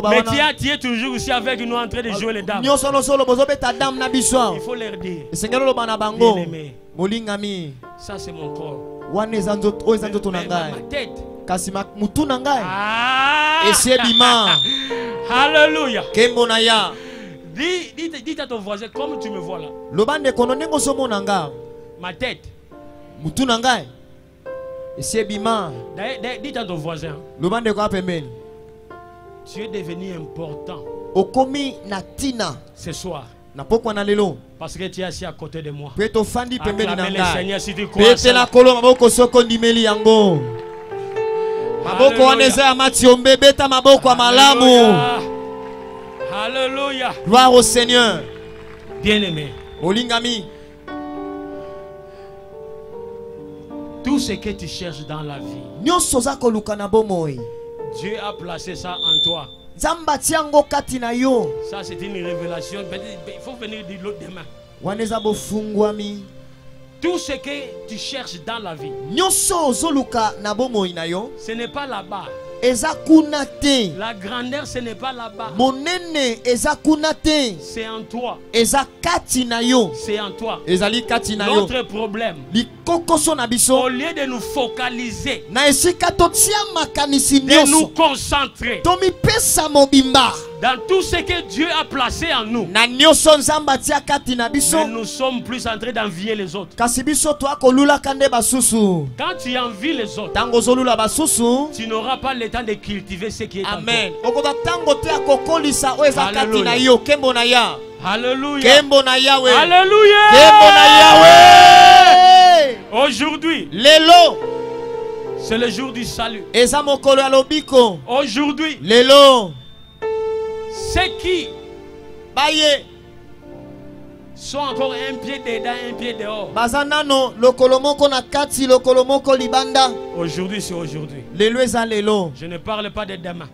Mais tu es, tu es toujours aussi avec nous en train de jouer les dames. Il faut leur dire. Bien-aimé, ça c'est mon corps. na Mais ma, tête. kasi ma- mutu na ngai Ah! esi ebima Alléluia. nkembo na ya Dis, dis, dis à ton voisin, comme tu me vois là, ma tête. mutu na ngai. Esi ebima Dis à ton voisin, loba ndeko tu es devenu important. Okomi na ntina ce soir. na lelo. Parce que tu es assis à côté de moi. mpe tofandi pembeni na kolo maboko soki ondimeli yango. Maboko wana eza ya matiombe beta maboko ya malamu. Alléluia. Alléluia. gloire au seigneur Bien-aimé, olingami tout ce que tu cherches dans la vie, Dieu a placé ça en toi. Ça, c'est une révélation. Il faut venir dire l'autre demain. Tout ce que tu cherches dans la vie, ce n'est pas là-bas. Eza kuna te. La grandeur, ce n'est pas là-bas. monene eza kuna te. C'est en toi. eza kati na yo. C'est en toi. ezali kati na yo. Notre problème, likokoso na biso. Au lieu de nous focaliser, na esika totia makanisi de nous nyonso. concentrer. Tomipesa mobimba dans tout ce que Dieu a placé en nous, mais nous sommes plus en train d'envier les autres. Quand tu envies les autres, tu n'auras pas le temps de cultiver ce qui est en toi. amen. Alléluia. Alléluia. yawe Aujourd'hui, c'est le jour du salut. Aujourd'hui, ceux qui? Sont encore un pied dedans, un pied dehors. Aujourd'hui, c'est aujourd'hui. Je ne parle pas de demain.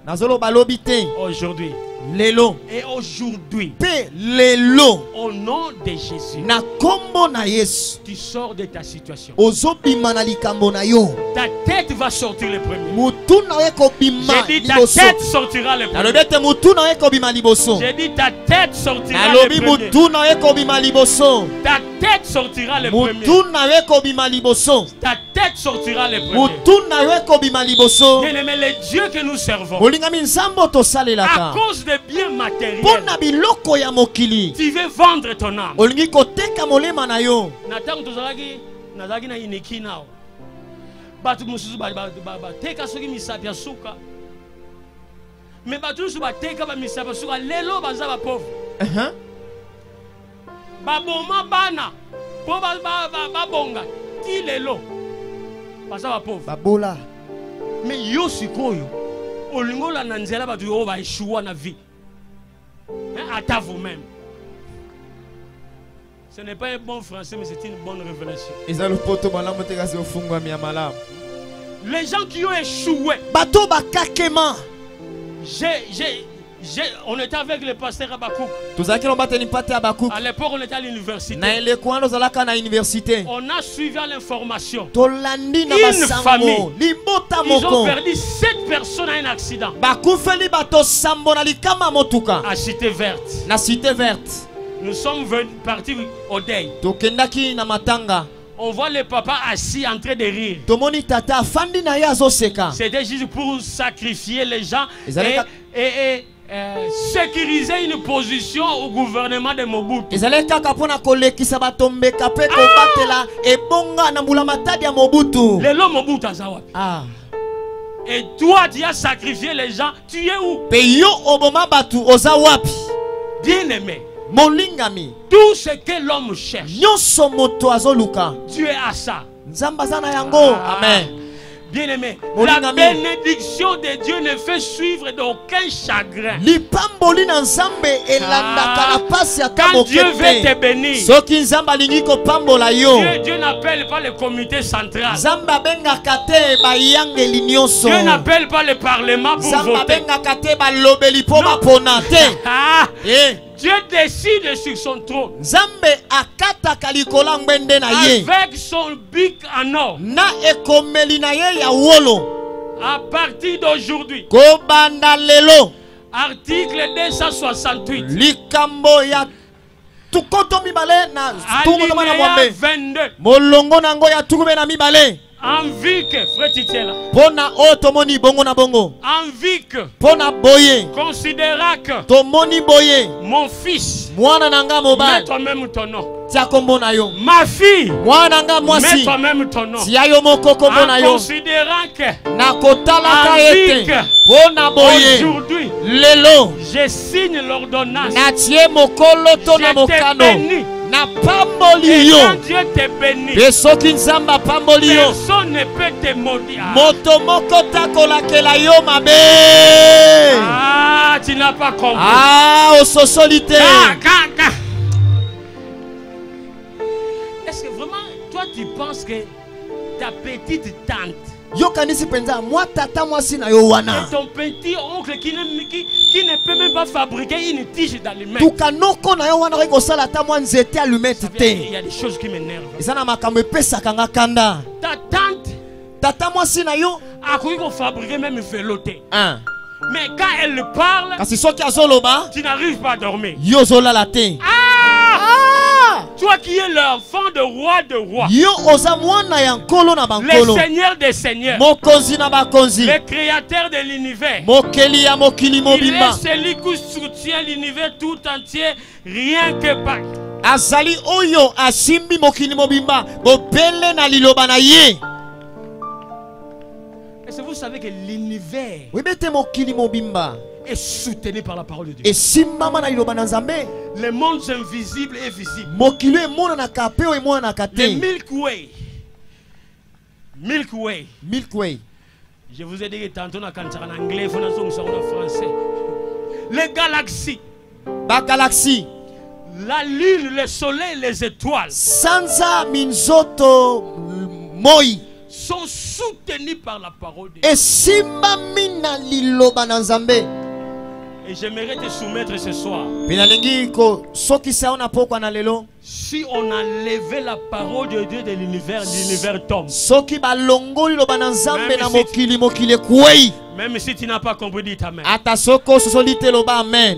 Aujourd'hui. Lelo Et aujourd'hui, mpe lelo au nom de Jésus, na nkombo na yesu tu sors de ta situation. ozobima na likambo na yo Ta tête va sortir le premier. mutu na yo ekobima J'ai dit ta liboso tête sortira le nalobi premier. ete mutu na yo ekobima liboso J'ai dit ta tête sortira nalobi le premier. mutu na yo ekobima liboso Ta tête sortira le premier. mutu na yo ekobima liboso Ta tête sortira le premier. mutu na yo ekobima liboso Bien-aimé, le Dieu que nous servons, olingami nzambe tosalelaka des biens mpo matériels, na biloko ya mokili. Tu veux vendre ton âme. olingi koteka molema na yo. Na ntango tozalaki nazalaki na ineki nao. Bato mosusu ba- ba- ba- bateka soki misapi ya suka. Me bato mosusu bateka bamisapi ya suka. Lelo baza bapauvre baboma bana mpo ba- ba- ba- babonga ti lelo baza bapauvre babola. Me yo sikoyo olingi olanda nzela bato oyo baeshuwa na vie. Ata vous-même. Ce n'est pas un bon français mais c'est une bonne révélation. Eza lopoto malamu te kasi ofungwami ya malamu. Les gens qui ont échoué. Bato bakakema J'ai- On était avec le pasteur Abakouk. tozalaki lobateli mpate ya bakuku À l'époque, on était à l'université. na eleko wana ozalaka na université On a suivi à l'information. tolandi na Une basango famille. libota Ils ont moko perdu sept personnes à un accident bakufeli bato sambo na likama ya motuka à Cité Verte. na cité verte Nous sommes venus, partis au deuil. tokendaki na matanga On voit le papa assis en train de rire. tomoni tata afandi na ye azoseka C'était juste pour sacrifier les gens et- et, euh, sécuriser une position au gouvernement de Mobutu. ezali kaka mpo na kolekisa bato mbeka mpe kobatela ebonga na mbula matadi ya mobutu Lelo Mobutu aza wapi? ah. Et toi, tu as sacrifié les gens. Tu es où? Mpe yo oboma bato oza wapi? Bien-aimé. molingami Tout ce que l'homme cherche, nyonso moto azoluka Dieu a ça. nzambe aza na yango Ah. amen Bien-aimé, la bénédiction de Dieu ne fait suivre d'aucun chagrin. Quand moke Dieu veut te bénir, Dieu, Dieu n'appelle pas le comité central. Dieu n'appelle pas le parlement pour voter. Ah, Eh, Dieu décide sur son trône. Nzambe akataka likolo ya ngwende na ye. Avec son bic en or. na ekomeli na ye ya wolo. À partir d'aujourd'hui, kobanda lelo. Article 268, likambo ya tukoto mibale na tukotoma na alinéa mwambe. 22, molongo na yango ya tukube na mibale en vie que, frère Titiela, mpo na oyo tomoni bongo na bongo. En vie que, mpo na boye. Considéra que tomoni boye. Mon fils, mwana na nga mets mobali toi-même ton nom. tia kombo na yo. Ma fille, mwana na nga mets mwasi toi-même ton nom. tia yo moko kombo na yo. Considérant que na kotalaka Envie ete. Que mpo na boye. Aujourd'hui, lelo. je signe l'ordonnance. natie mokolo to na mokano. Napamboli Et yo quand Dieu te bénit, mpe soki nzambe apamboli yo personne ne peut te maudire. moto moko takolakela yo mabe Ah, tu n'as pas compris. ah ososoli te Quand, quand, quand. Est-ce que vraiment, toi, tu penses que ta petite tante yokanisi mpenza mwa tata mwasi na yo wana ton petit oncle qui ne, qui, qui ne peut même pas fabriquer une tige d'allumette tuka noko na yo wana okoki kosala ata mwa nzete qu'il te y a des choses qui m'énervent. eza na makambo epesaka nga kanda Ta tante tata mwasi na yo a cru qu'on fabriquait même vélo te. un. Mais quand elle parle, kasi soki azoloba tu n'arrives pas à dormir. yo ozolala te Ah! Toi qui es l'enfant de roi de roi, yo oza mwana ya nkolo na le bankolo. Seigneur des seigneurs, mokonzi na bakonzi. Le créateur de l'univers. mokeli ya mokili Il mobimba. est celui qui soutient l'univers tout entier, rien que par. azali oyo asimbi mokili mobimba bobele na liloba na ye. Est-ce que vous savez que l'univers oyebi ete mokili mobimba est soutenu par la parole de Dieu esimbama na liloba na nzambe Les mondes invisibles et visibles. mokili emonanaka mpe oyo emonanaka Le te Milky Way. Milky Way. milky way Je vous ai dit que tantôt on a en anglais, il faut en français. Les galaxies, bagalaxie la lune, le soleil, les étoiles sanza minzoto moi sont soutenus par la parole de Dieu. esimbami na liloba na nzambe Et j'aimerais te soumettre ce soir. Si on a levé la parole de Dieu de l'univers, l'univers tombe. Même si- mokili mokili ekwei Même si tu n'as pas compris, loba amen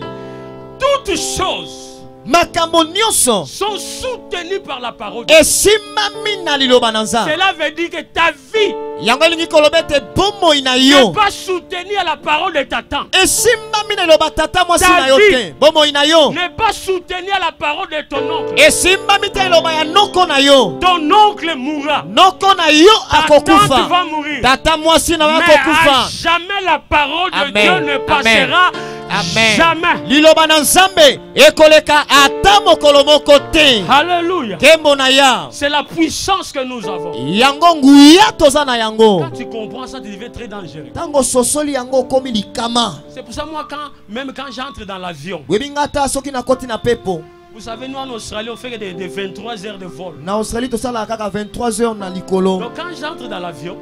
Toutes choses makambo nyonso sont soutenues par la parole de Dieu. esimbami na liloba na nzambe Cela veut dire que ta vie yango elingi koloba ete bomoi na n'est yo pas soutenue à la parole de ta tante. esimbami na liloba tata mwasi na yo te bomoi na yo N'est pas soutenue à la parole de ton oncle. esimbami te liloba ya noko na yo Ton oncle mourra. noko na yo akokufa va mourir. tata mwasi na yo akokufa jamais la parole de Amen. Dieu ne passera. amen Jamais. liloba na nzambe ekoleka ata mokolo moko te Alléluia. na ya C'est la puissance que nous avons. yango nguya toza na yango Quand tu comprends ça, tu deviens très dangereux. ntango ososoli yango okomi likama C'est pour ça, moi, quand, même quand j'entre dans l'avion, oyebi nga ata soki na pepo Vous savez, nous en Australie, on fait que des, des 23 heures de vol. na australie tosalaka kaka 23 heures na likolo Donc quand j'entre dans l'avion,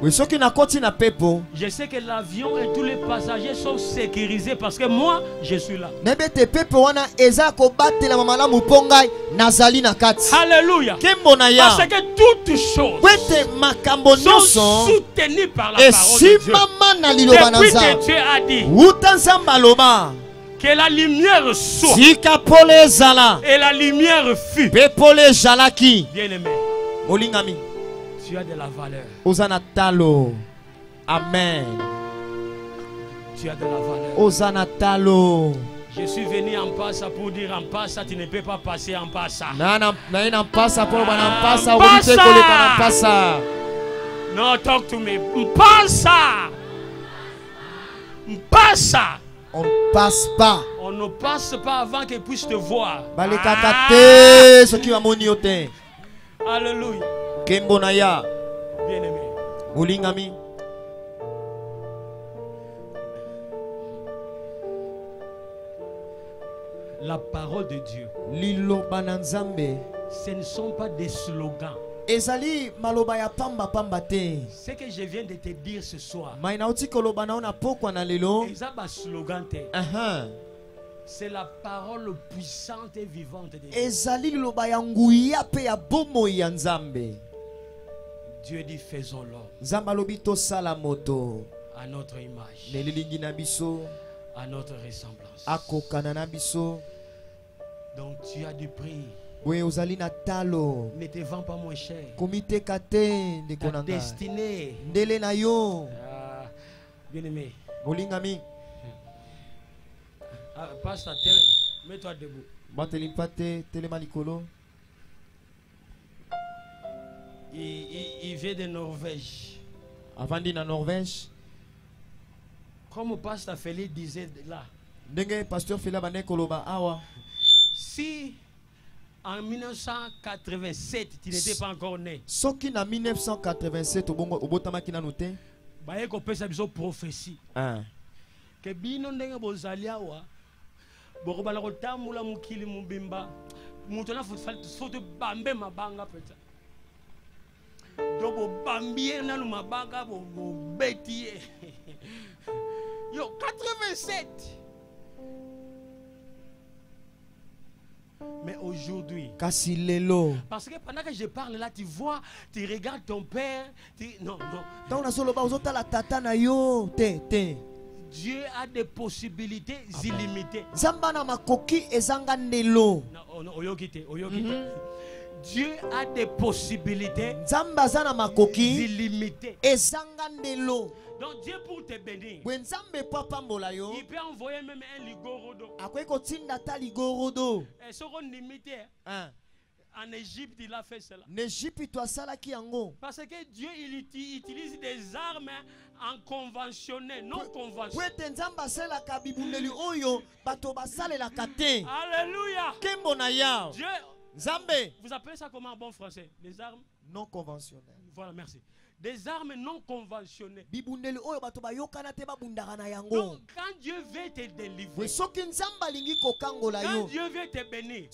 na pepo je sais que l'avion et tous les passagers sont sécurisés parce que moi, je suis là. nayebi ete pepo wana eza ya kobatelama malamu mpo ngai nazali na kati Alléluia. na ya Parce que toutes choses makambo sont soutenues par la parole de Dieu. esimama na liloba na Depuis que nzambe Dieu a dit que la lumière soit et la lumière fut. Bien-aimé, olingami tu as de la valeur. oza na talo amen Tu as de la valeur. oza na talo Je suis venu en passa pour dire en passa, tu ne peux pas passer en passa. Na- na- naye na mpasa mpo loba na mpasa Ah, okoki te mpasa! koleka na mpasa No, talk to me. Mpassa. Mpassa. On passe pas On ne passe pas avant qu'ils puissent te voir. Ah! bamoni yo te Alléluia. nkembo na ya Bien-aimé. olingami La parole de Dieu, liloba na nzambe ce ne sont pas des slogans. Ezali maloba ya pambapamba te. Ce que je viens de te dire ce soir, mai nauti koloba na yo na pokwa na lelo. c'est te. La parole puissante et vivante de Dieu. ezali liloba ya nguya mpe ya bomoi ya nzambe. Dieu dit faisons-le. Nzambe alobi tosala moto. À notre image, na elilingi na biso. À notre ressemblance. akokana na biso. Donc tu as du prix. Boye ozali na talo Ne te vends pas moins cher. komiteka te ndeko Ta na ngai. ndele na yo. Ah, bien aimé. olingami Ah, pasteur, tel- mets-toi debout. bateli mpa te telema likolo. Il, vient de Norvège. avandi na norvège. Comme pasteur Félix disait là, ndenge pasteur bandeki koloba awa. Si en 1987 tu n'étais pas encore né, soki na 1987 obongo obotamaki nanu te baye kopesa biso prophétie. Ah. ke bino ndenge bozali awa bokobala kotambola mokili mobimba moto na fo tobambe mabanga peta to bobambi ye nanu mabanga bo- bobeti ye. Yo 87 mais aujourd'hui parce que pendant que je parle là tu vois tu regardes ton père tu... non non. Dieu a des possibilités illimitées. Non, oh, non, te. Dieu a des possibilités illimitées. Donc Dieu pour te bénir, il peut envoyer même un ligorodo. ligorodo Et ce qu'on limité, Hein? en Égypte, il a fait cela. Parce que Dieu il uti- utilise des armes en conventionné, non conventionné. Alléluia. Dieu, vous appelez ça comment en bon français? Les armes? Non conventionnel Voilà, merci. Des armes non yango Donc, quand Dieu veut te délivrer, quand Dieu veut te bénir,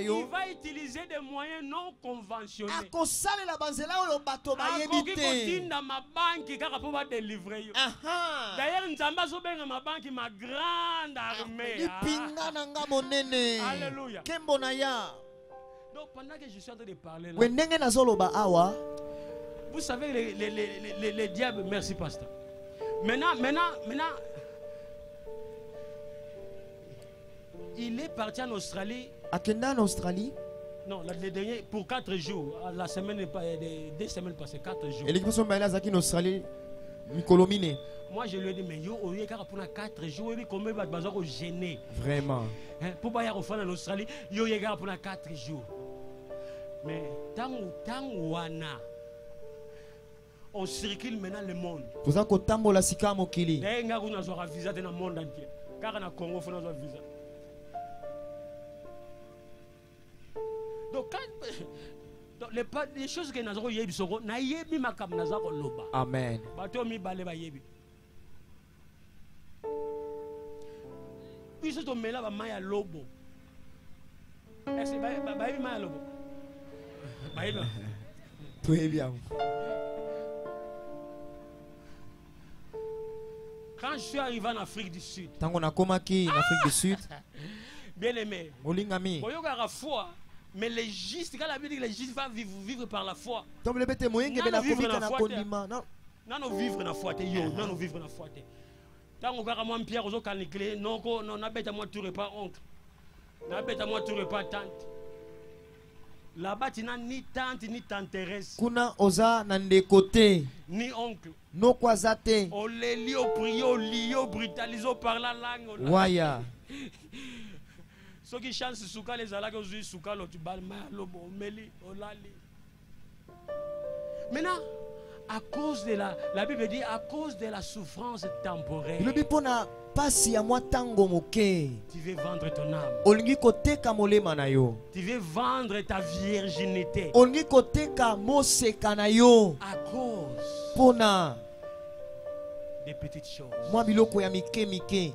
il va utiliser des moyens non conventionnés. akosalela banzela oyo bato bayebi akoki te kotinda mabanki kaka mpo badelivre yo Aha. d'ailleurs nzambe azobenga mabanki ma grande armée ah. lipinga na nga monene Alléluia. nkembo na ya donc pendant que je suis en train de parler là, bwe ndenge nazoloba awa vous savez les, les, les, les, les, les diables merci pasteur. Maintenant maintenant maintenant. Il est parti en Australie. Akenda na australie. Non le, dernier pour 4 jours. La semaine pas des, deux semaines passées 4 jours. Eleki biso mibale azalaki na australie mikolo mine moi je lui ai dit mais yo oye kaka mpona 4 jours oyebi combien bato baza kogene vraiment. Hein, mpo baya kofanda na australie yo oye kaka mpona 4 jours. Mais ntango ntango wana on circule maintenant le monde. Toza kotambola sika ya mokili. Daye nga kuna nazwaka visa te na monde entier. Kaka na congo fo nazwa visa. Donc les, les choses ke naza koyebi soko nayebi makambo naza koloba. Amen. Bato oyo mibale bayebi. Biso tomela bamai ya lobo. Est-ce que ba- ba- bayebi mai ya lobo? Bayebi toyebi yango quand je suis arrivé en afrique du sud. Ntango nakomaki na afrique du sud. Bien aimé molingami oyokaka foi. Mais les justes quand la bible dit que les justes va vivre, vivre par la foi. Moyenge Nano vivre nakomika na kondima. Na- nano vivre na foi te yo nano vivre na foi te. Ntango kaka mwa mpierre ozokanikile noko no, nabeta mwa tour epa oncle nabeta mwa tour epa tante là-bas tina ni tante ni tante Thérèse kuna oza na ndeko te. Ni oncle. Noko aza te. Oleli oprie olie obritalise oparla langue waya. Soki chance sukali ezalaki ozwi sukali otibama ya lobo omeli olali. Maintenant à cause de la la bible dit à cause de la souffrance temporaire pasi ya mwa ntango moke. Tu veux vendre ton âme. Olingi koteka molema na yo. Tu veux vendre ta virginité. Olingi koteka moseka na yo. À cause mpo na des petites choses. Mwa biloko ya mike mike.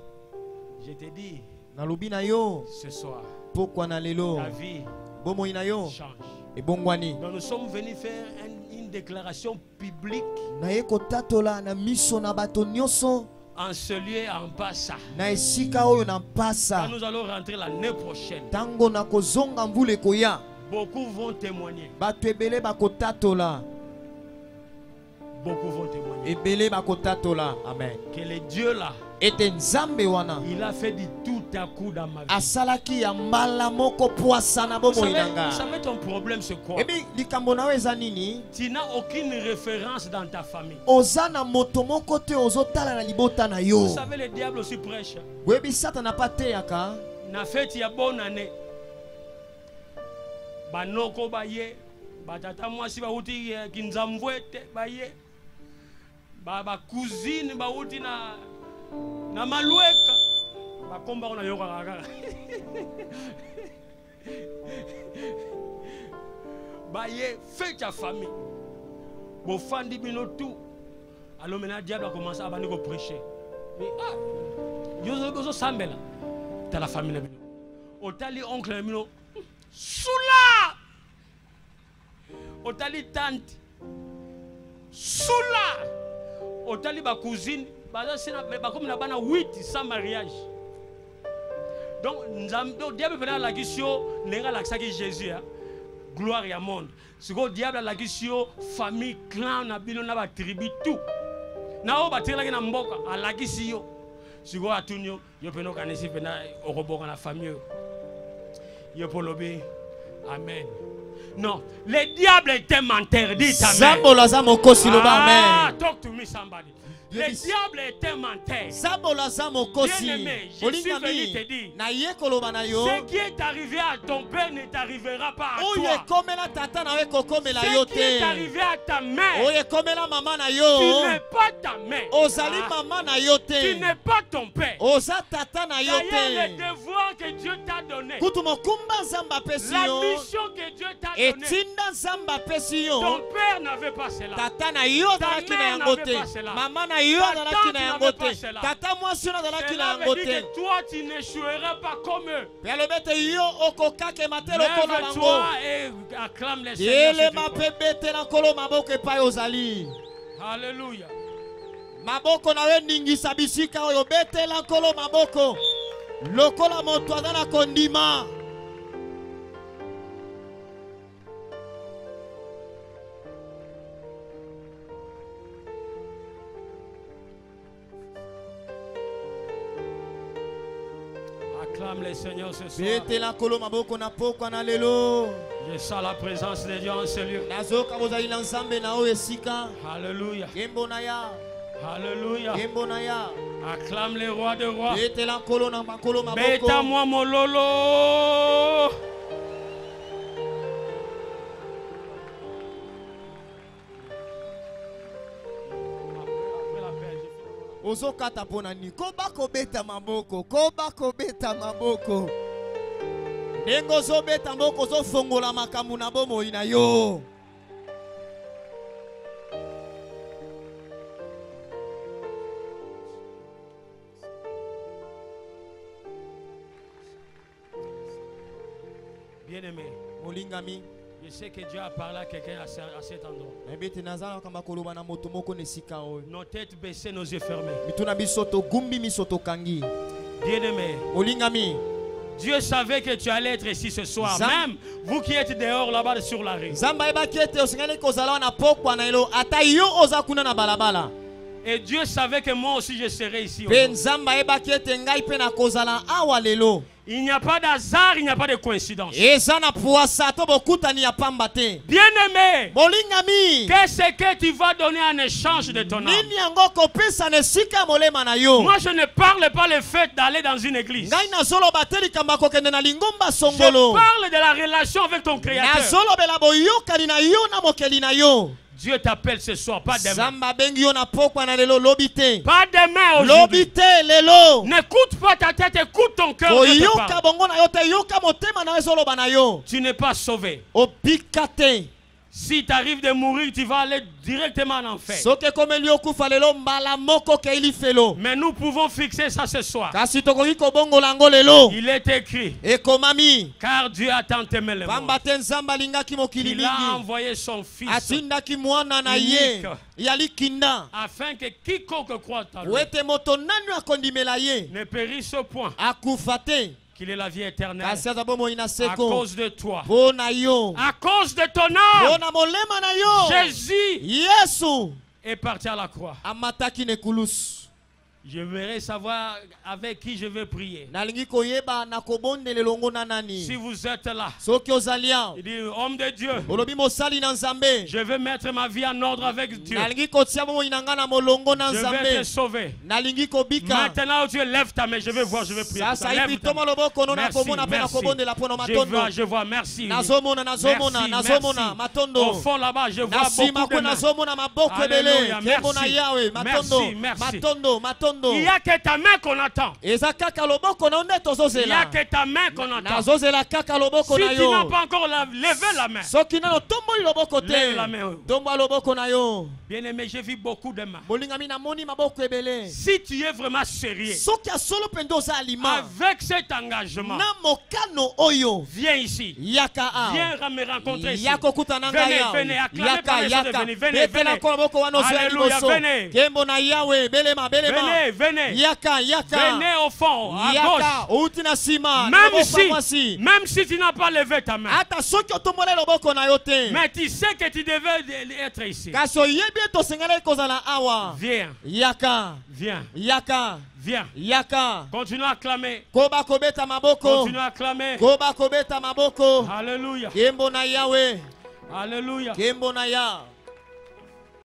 Je te dis nalobi na yo. ce soir pokwa na lelo? ta vie bomoi na yo. change. Ebongwani donc nous sommes venus faire un- une déclaration publique. Naye kotatola na miso na bato nyonso en ce lieu en passant na esika oyo na quand mpasa nous allons rentrer l'année prochaine ntango na kozonga mvula ekoya. beaucoup vont témoigner. Bato ebele bakotatola. Beaucoup vont témoigner. Ebele bakotatola. Amen. Que le Dieu là, ete nzambe wana il a fait du tout à coup dans ma vie. asalaki ya mbala moko pwasa na bomoi na vous nga savez ton problème c'est quoi? Ebi likambo na yo eza nini? Aucune référence dans ta famille. oza na moto moko te ozotala na libota na yo Vous savez, le diable aussi prêche. oyebi satana mpe ateyaka Na fête ya bonne année. banoko baye batata mwasi bauti eh, kinzamvwe te baye Ba- bacousine bauti na na malweka bakombako na yokaka kaka. Baye fete ya famille. Bofandi bino tu. Alo mena diable akomansa abandi koprêche Mais, ah, ozosambela tala famille na bino. Otali oncle na bino. Sula! Otali tante. Sula! Otali bacousine baza se na- bakomi na bana 8 sans mariage. Donc diable mpena alakisi yo ndenge alakisaki jésus ya gloire ya monde. Sikoyo diable alakisi yo famille clan na bino na batribu tout. Na oyo batikelaki na mboka alakisi yo. Sikoyo atuni yo yo mpena okanisi mpena okoboka na famille oyo. Yo mpo olobi amen. Non le diable est un menteur dit amen ah, amen. talk to me somebody le diable est un menteur. Bien-aimé, je suis venu te dire. ce qui est arrivé à ton père ne t'arrivera pas à toi. ce qui est arrivé à ta mère tu n'es pas ta mère. Ah, tu n'es pas ton père. D'ailleurs le devoir que Dieu t'a donné. La mission que Dieu t'a donné etinda nzambe apesi ton père n'avait pas cela. Na mère n'avait pas cela. Na yo azalaki na yango te tata mwasi oyo azalaki na yango te mpe alobi ete yo okokakema te lokola bango mpe betela nkolo maboko epai ozali Alléluia. maboko na yo ningisa bisika oyo betela nkolo maboko lokola moto aza na kondima Acclame les Seigneur ce soir. Je sens la présence de Dieu en ce lieu. Alléluia. Alléluia. Acclame le roi des rois. betela nkolo na ozokata mpo na nini koba kobeta maboko koba kobeta maboko. Ndenge ozobeta maboko ozofongola makambo na bomoi na yo. Bien-aimé, molingami je sais que Dieu a parlé à quelqu'un à ce- à cet endroit. Nos têtes baissées, nos yeux fermés. Bien-aimé, Dieu savait que tu allais être ici ce soir. Zam- Même vous qui êtes dehors là-bas sur la rue. Et Dieu savait que moi aussi je serai ici. Il n'y a pas d'hasard, il n'y a pas de coïncidence. Bien-aimé, molingami qu'est-ce que tu vas donner en échange de ton âme? Moi, je ne parle pas le fait d'aller dans une église. Je parle de la relation avec ton Créateur. Dieu t'appelle ce soir, pas demain. Pas demain aujourd'hui. N'écoute pas ta tête, écoute ton cœur. Tu n'es pas sauvé. Si tu arrives de mourir, tu vas aller directement en enfer. Mais nous pouvons fixer ça ce soir. Il est écrit, car Dieu a tant aimé le monde. Il a envoyé son Fils Unique. afin que quiconque croit en lui ne périsse au point qu'il ait la vie éternelle. À cause de toi. À cause de ton âme, Jésus yesu est parti à la croix. Je voudrais savoir avec qui je vais prier. Si vous êtes là, il dit, homme de Dieu, je veux mettre ma vie en ordre avec Dieu. Je vais te sauver. Maintenant, Dieu, lève ta main. Je vais voir, je vais prier. Merci, merci. Je vois, je vois, merci. Merci. Au fond là-bas, je vois beaucoup de mains. Alléluia, merci. Merci, merci. Il n'y a que ta main qu'on attend. Il n'y a que ta main qu'on attend. Si tu n'as pas encore levé la main, lève la main. yo. Bien aimé, j'ai vu beaucoup de mains. Si tu es vraiment sérieux avec cet engagement, viens ici. Viens me rencontrer ici. Venez, venez, acclamez par les venez, venez, Alléluia, venez. Venez, venez. yaka yaka Venez au fond, à yaka gauche. Même si, même si tu n'as pas levé ta main, mais tu sais que tu devais être ici. Viens, yaka viens, yaka viens. yaka Continue à clamer. koba kobeta maboko Continue à clamer. koba kobeta maboko Alléluia. nkembo na yawe Alléluia. nkembo na ya